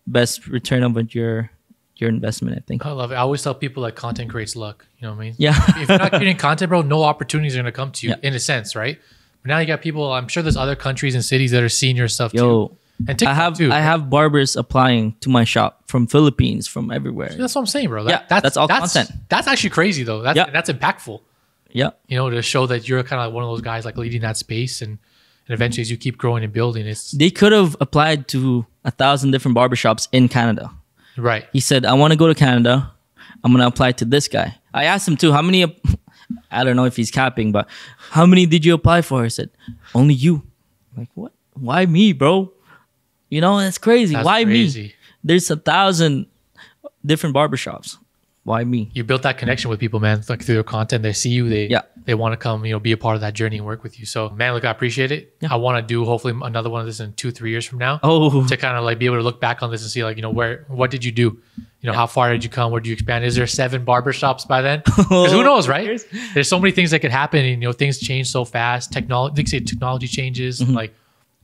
best return of your your investment, I think. I love it. I always tell people that content creates luck. You know what I mean? Yeah. if you're not creating (laughs) content, bro, no opportunities are gonna come to you Yeah. in a sense, right? But now you got people. I'm sure there's other countries and cities that are seeing your stuff too. And TikTok I have too. I have barbers applying to my shop from Philippines, from everywhere. That's what I'm saying, bro. That- Yeah, that's all content. That's actually crazy though. That's Yeah. that's impactful. Yeah. You know, to show that you're kind of like one of those guys like leading that space, and and eventually as you keep growing and building, it's They could have applied to a thousand different barbershops in Canada. right. He said, I want to go to Canada. I'm going to apply to this guy. I asked him too, how many, I don't know if he's capping, but how many did you apply for? I said, only you. I'm like, what? Why me, bro? You know, that's crazy. That's Why crazy. me? There's a thousand different barbershops. Why me? You built that connection with people, man. Like through your content, they see you, they Yeah. they want to come, you know, be a part of that journey and work with you. So, man, look, I appreciate it. Yeah. I want to do hopefully another one of this in two, three years from now. Oh, to kind of like be able to look back on this and see like you know where what did you do you know how far did you come where did you expand is there seven barbershops by then (laughs) 'Cause who knows right there's so many things that could happen and you know things change so fast technology they say technology changes Mm-hmm. like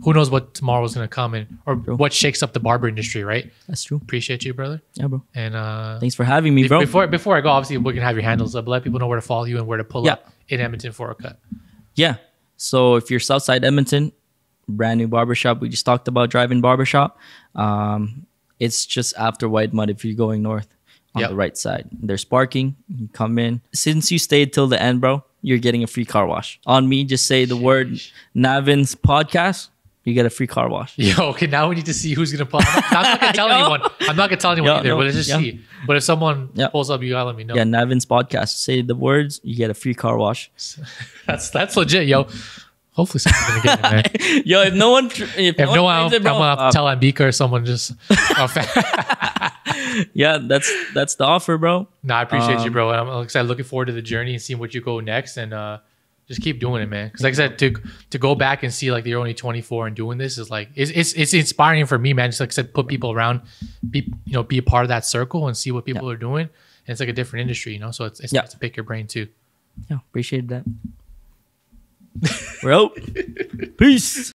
who knows what tomorrow is going to come and or what shakes up the barber industry right that's true. appreciate you brother Yeah, bro. and uh Thanks for having me, bro. before before i go obviously we can have your handles up let people know where to follow you and where to pull Yeah. up in edmonton for a cut Yeah. So if you're Southside Edmonton, brand new barbershop. We just talked about Drive-In barbershop. Um, it's just after Whitemud if you're going north on Yep. the right side. There's parking. You come in. Since you stayed till the end, bro, you're getting a free car wash. On me, just say the word Navin's podcast. You get a free car wash. (laughs) Yo, okay, now we need to see who's gonna pull. I'm not, I'm not gonna (laughs) tell anyone. I'm not gonna tell anyone Yo, either. no, but let's just yeah. see. But if someone Yeah. pulls up, you gotta let me know. Yeah, Navin's podcast. Say the words, you get a free car wash. (laughs) That's that's legit, yo. Hopefully someone's gonna get it, man. Yo, if no one, tr- if, If no one, I'm bro, gonna have to tell Ambika or someone just. oh, fa- yeah, that's that's the offer, bro. no, I appreciate you, Um, bro. I'm excited, looking forward to the journey and seeing what you go next, and uh, just keep doing it, man. Because like I said, to to go back and see like you're only 24 and doing this is like it's it's, it's inspiring for me, man. Just like I said, put people around, be you know, be a part of that circle and see what people are doing. And it's like a different industry, you know. So it's it's Yeah. nice to pick your brain too. Yeah, appreciate that. We're out. (laughs) Peace.